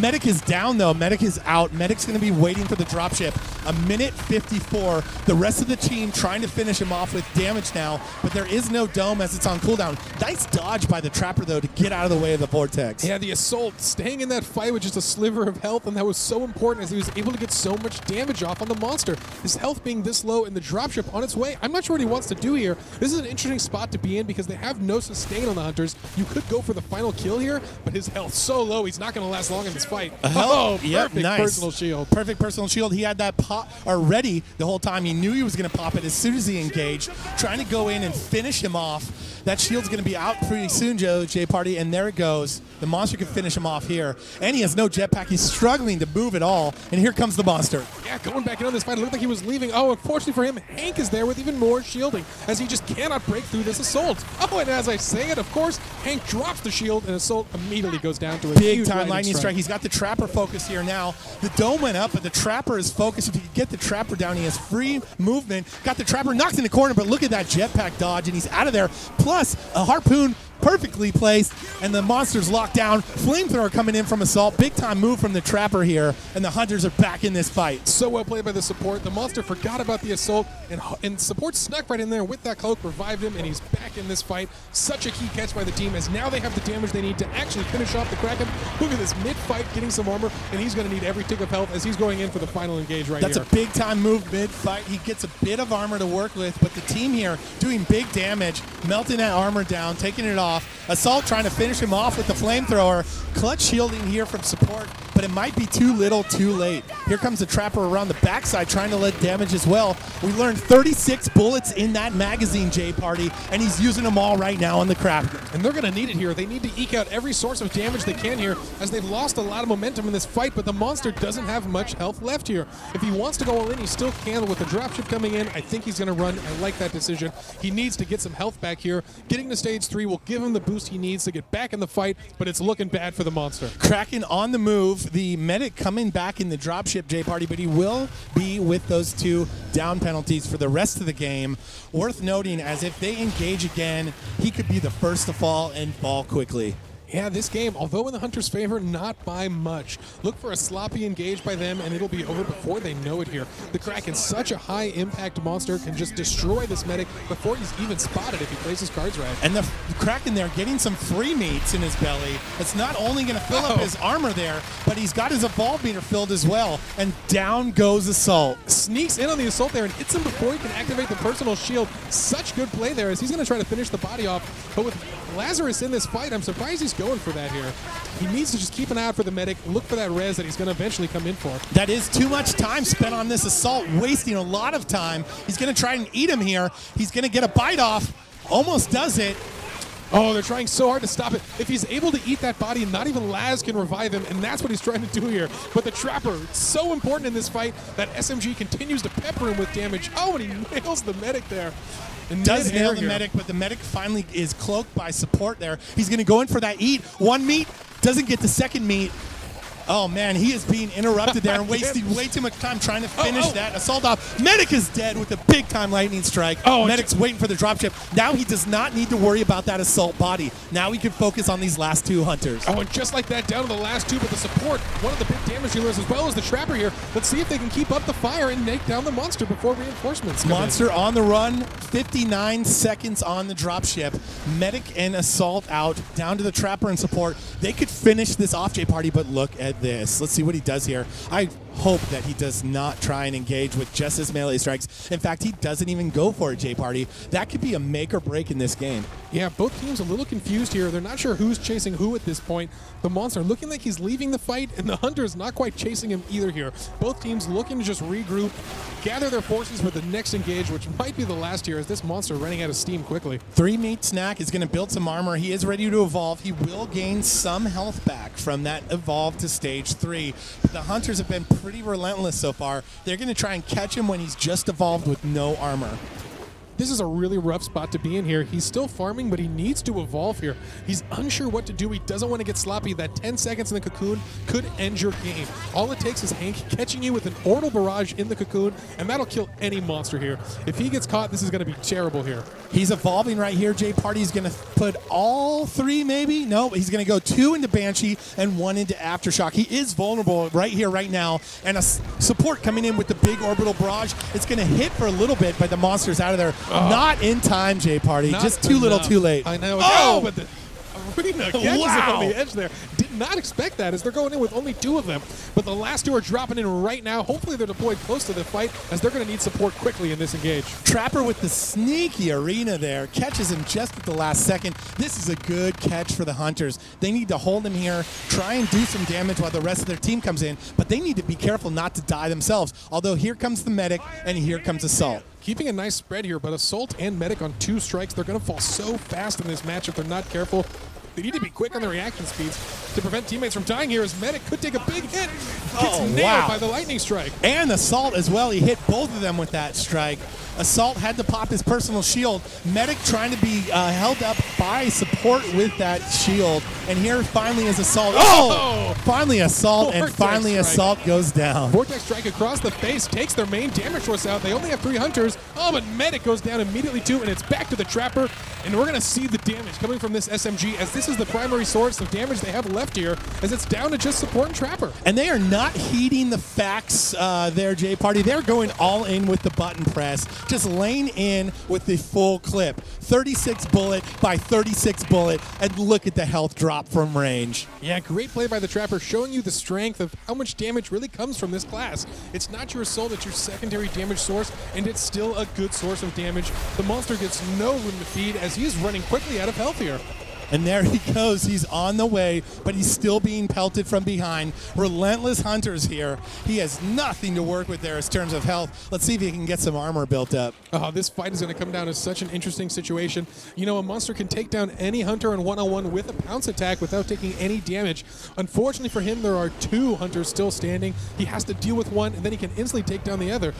A: Medic is down though. Medic is out. Medic's going to be waiting for the dropship. A minute 54. The rest of the team trying to finish him off with damage now, but there is no dome as it's on cooldown. Nice dodge by the trapper though to get out of the way of the vortex.
B: Yeah, the assault staying in that fight with just a sliver of health, and that was so important as he was able to get so much damage off on the monster. His health being this low and the dropship on its way, I'm not sure what he wants to do here. This is an interesting spot to be in because they have no sustain on the hunters. You could go for the final kill here, but his health so low, he's not going to last long in this fight.
A: Oh,
B: oh
A: yep,
B: perfect
A: nice.
B: personal shield.
A: Perfect personal shield. He had that pop already the whole time. He knew he was going to pop it as soon as he engaged, trying to go in and finish him off. That shield's going to be out pretty soon, Joe J Party, and there it goes. The monster can finish him off here, and he has no jetpack. He's struggling to move at all, and here comes the monster.
B: Yeah, going back into this fight, it looked like he was leaving. Oh, unfortunately for him, Hank is there with even more shielding as he just cannot break through this assault. Oh, and as I say it, of course, Hank drops the shield, and assault immediately goes down to a
A: Big
B: huge
A: time lightning strike.
B: strike.
A: He's got the trapper focus here now. The dome went up, but the trapper is focused. If he can get the trapper down, he has free movement. Got the trapper knocked in the corner, but look at that jetpack dodge, and he's out of there. Plus, a harpoon perfectly placed, and the monster's locked down. Flamethrower coming in from Assault. Big time move from the trapper here, and the hunters are back in this fight.
B: So well played by the support. The monster forgot about the assault, and, and support snuck right in there with that cloak, revived him, and he's back in this fight. Such a key catch by the team as now they have the damage they need to actually finish off the Kraken. Look at this mid-fight getting some armor, and he's going to need every tick of health as he's going in for the final engage right
A: That's
B: here.
A: a big time move mid fight. He gets a bit of armor to work with, but the team here doing big damage, melting that armor down, taking it off. Assault trying to finish him off with the flamethrower. Clutch shielding here from support, but it might be too little, too late. Here comes the trapper around the backside trying to let damage as well. We learned 36 bullets in that magazine, J Party, and he's using them all right now on the Kraken.
B: And they're going to need it here. They need to eke out every source of damage they can here, as they've lost a lot of momentum in this fight, but the monster doesn't have much health left here. If he wants to go all in, he still can. With the dropship coming in, I think he's going to run. I like that decision. He needs to get some health back here. Getting to stage three will give him the boost he needs to get back in the fight, but it's looking bad for the monster.
A: Kraken on the move. The medic coming back in the dropship, J Party, but he will be with those two down penalties for the rest of the game. Worth noting, as if they engage again, he could be the first to fall and fall quickly.
B: Yeah, this game, although in the Hunter's favor, not by much. Look for a sloppy engage by them, and it'll be over before they know it here. The Kraken, such a high impact monster, can just destroy this medic before he's even spotted if he plays his cards right.
A: And the Kraken there getting some free meats in his belly. It's not only going to fill
B: Oh.
A: up his armor there, but he's got his evolve meter filled as well. And down goes Assault.
B: Sneaks in on the assault there and hits him before he can activate the personal shield. Such good play there as he's going to try to finish the body off. But with Lazarus in this fight, I'm surprised he's going for that here. He needs to just keep an eye out for the medic, look for that res that he's going to eventually come in for.
A: That is too much time spent on this assault, wasting a lot of time. He's going to try and eat him here. He's going to get a bite off. Almost does it.
B: Oh, they're trying so hard to stop it. If he's able to eat that body, not even Laz can revive him, and that's what he's trying to do here. But the Trapper, so important in this fight that SMG continues to pepper him with damage. Oh, and he (laughs) nails the medic there.
A: Does nail the
B: here.
A: medic, but the medic finally is cloaked by support there. He's going to go in for that eat. One meat, doesn't get the second meat. Oh man, he is being interrupted there and (laughs) wasting way too much time trying to oh, finish
B: oh.
A: that assault off. Medic is dead with a big time lightning strike.
B: Oh,
A: Medic's waiting for the dropship. Now he does not need to worry about that assault body. Now he can focus on these last two hunters.
B: Oh, and just like that, down to the last two, but the support, one of the big damage dealers, as well as the Trapper here. Let's see if they can keep up the fire and take down the monster before reinforcements come in.
A: Monster on the run, 59 seconds on the dropship. Medic and Assault out, down to the Trapper and support. They could finish this off J party, but look at this. Let's see what he does here. I hope that he does not try and engage with just his melee strikes. In fact, he doesn't even go for it, J party. That could be a make or break in this game.
B: Yeah, both teams a little confused here. They're not sure who's chasing who at this point. The monster looking like he's leaving the fight, and the hunter is not quite chasing him either here. Both teams looking to just regroup, gather their forces for the next engage, which might be the last here, as this monster running out of steam quickly.
A: Three meat snack is going to build some armor. He is ready to evolve. He will gain some health back from that evolve to stage three. The hunters have been pretty relentless so far. They're going to try and catch him when he's just evolved with no armor.
B: This is a really rough spot to be in here. He's still farming, but he needs to evolve here. He's unsure what to do. He doesn't want to get sloppy. That 10 seconds in the cocoon could end your game. All it takes is Hank catching you with an orbital barrage in the cocoon, and that'll kill any monster here. If he gets caught, this is going to be terrible here.
A: He's evolving right here. J Party's going to put all three, maybe? No, he's going to go two into Banshee and one into Aftershock. He is vulnerable right here, right now. And a support coming in with the big orbital barrage. It's going to hit for a little bit, but the monster's out of there. Uh, not in time, J Party.
B: Not
A: Just too little, too late.
B: I know.
A: Oh!
B: Oh, but the arena catches
A: Wow.
B: on the edge there. Not expect that as they're going in with only two of them. But the last two are dropping in right now. Hopefully they're deployed close to the fight as they're going to need support quickly in this engage.
A: Trapper with the sneaky arena there catches him just at the last second. This is a good catch for the Hunters. They need to hold him here, try and do some damage while the rest of their team comes in, but they need to be careful not to die themselves. Although here comes the medic and here comes Assault.
B: Keeping a nice spread here, but Assault and Medic on two strikes, they're going to fall so fast in this match if they're not careful. They need to be quick on their reaction speeds to prevent teammates from dying here as Medic could take a big hit. Gets
A: Oh,
B: nailed
A: wow.
B: by the lightning strike.
A: And Assault as well. He hit both of them with that strike. Assault had to pop his personal shield. Medic trying to be uh, held up by support with that shield. And here finally is Assault. Oh! Finally Assault, and finally
B: strike.
A: Assault goes down.
B: Vortex strike across the face takes their main damage source out. They only have three hunters. Oh, but Medic goes down immediately too, and it's back to the Trapper. And we're going to see the damage coming from this SMG as this is the primary source of damage they have left here as it's down to just support and Trapper.
A: And they are not heeding the facts uh, there, J Party. They're going all in with the button press, just laying in with the full clip. 36 bullet by 36 bullet, and look at the health drop from range.
B: Yeah, great play by the Trapper, showing you the strength of how much damage really comes from this class. It's not your assault, it's your secondary damage source, and it's still a good source of damage. The monster gets no room to feed as he is running quickly out of health here.
A: And there he goes. He's on the way, but he's still being pelted from behind. Relentless hunters here. He has nothing to work with there in terms of health. Let's see if he can get some armor built up.
B: Oh, this fight is going to come down to such an interesting situation. You know, a monster can take down any hunter in one-on-one with a pounce attack without taking any damage. Unfortunately for him, there are two hunters still standing. He has to deal with one, and then he can instantly take down the other.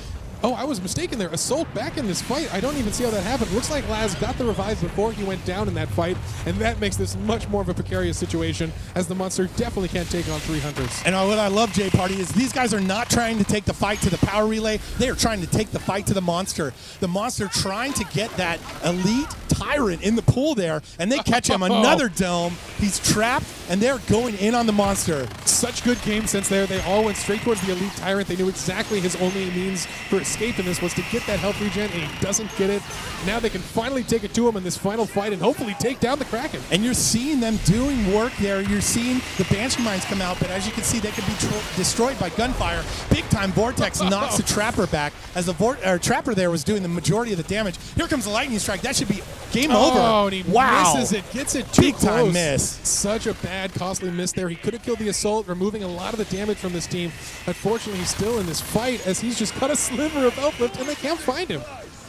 B: Oh, I was mistaken there. Assault back in this fight. I don't even see how that happened. Looks like Laz got the revive before he went down in that fight, and that makes this much more of a precarious situation as the monster definitely can't take on three hunters.
A: And uh, what I love, J Party, is these guys are not trying to take the fight to the power relay. They are trying to take the fight to the monster. The monster trying to get that elite tyrant in the pool there, and they catch him (laughs) another dome. He's trapped, and they're going in on the monster.
B: Such good game sense there. They all went straight towards the elite tyrant. They knew exactly his only means for escape in this was to get that health regen, and he doesn't get it. Now they can finally take it to him in this final fight and hopefully take down the Kraken.
A: And you're seeing them doing work there. You're seeing the Banshee mines come out, but as you can see, they could be destroyed by gunfire. Big time Vortex (laughs) knocks the Trapper back as the vor- or Trapper there was doing the majority of the damage. Here comes the Lightning Strike. That should be game oh, over.
B: Oh, and he
A: wow.
B: misses it, gets it too
A: Big time miss.
B: Such a bad, costly miss there. He could have killed the assault, removing a lot of the damage from this team. Unfortunately, he's still in this fight as he's just cut a sliver of uplift, and they can't find him.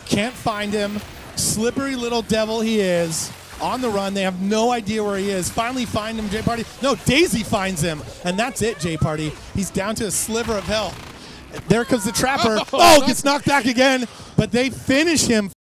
A: Can't find him. Slippery little devil he is. On the run, they have no idea where he is. Finally find him, J Party. No, Daisy finds him, and that's it, J Party. He's down to a sliver of hell. There comes the trapper.
B: Oh, (laughs)
A: Oh, gets knocked back again, but they finish him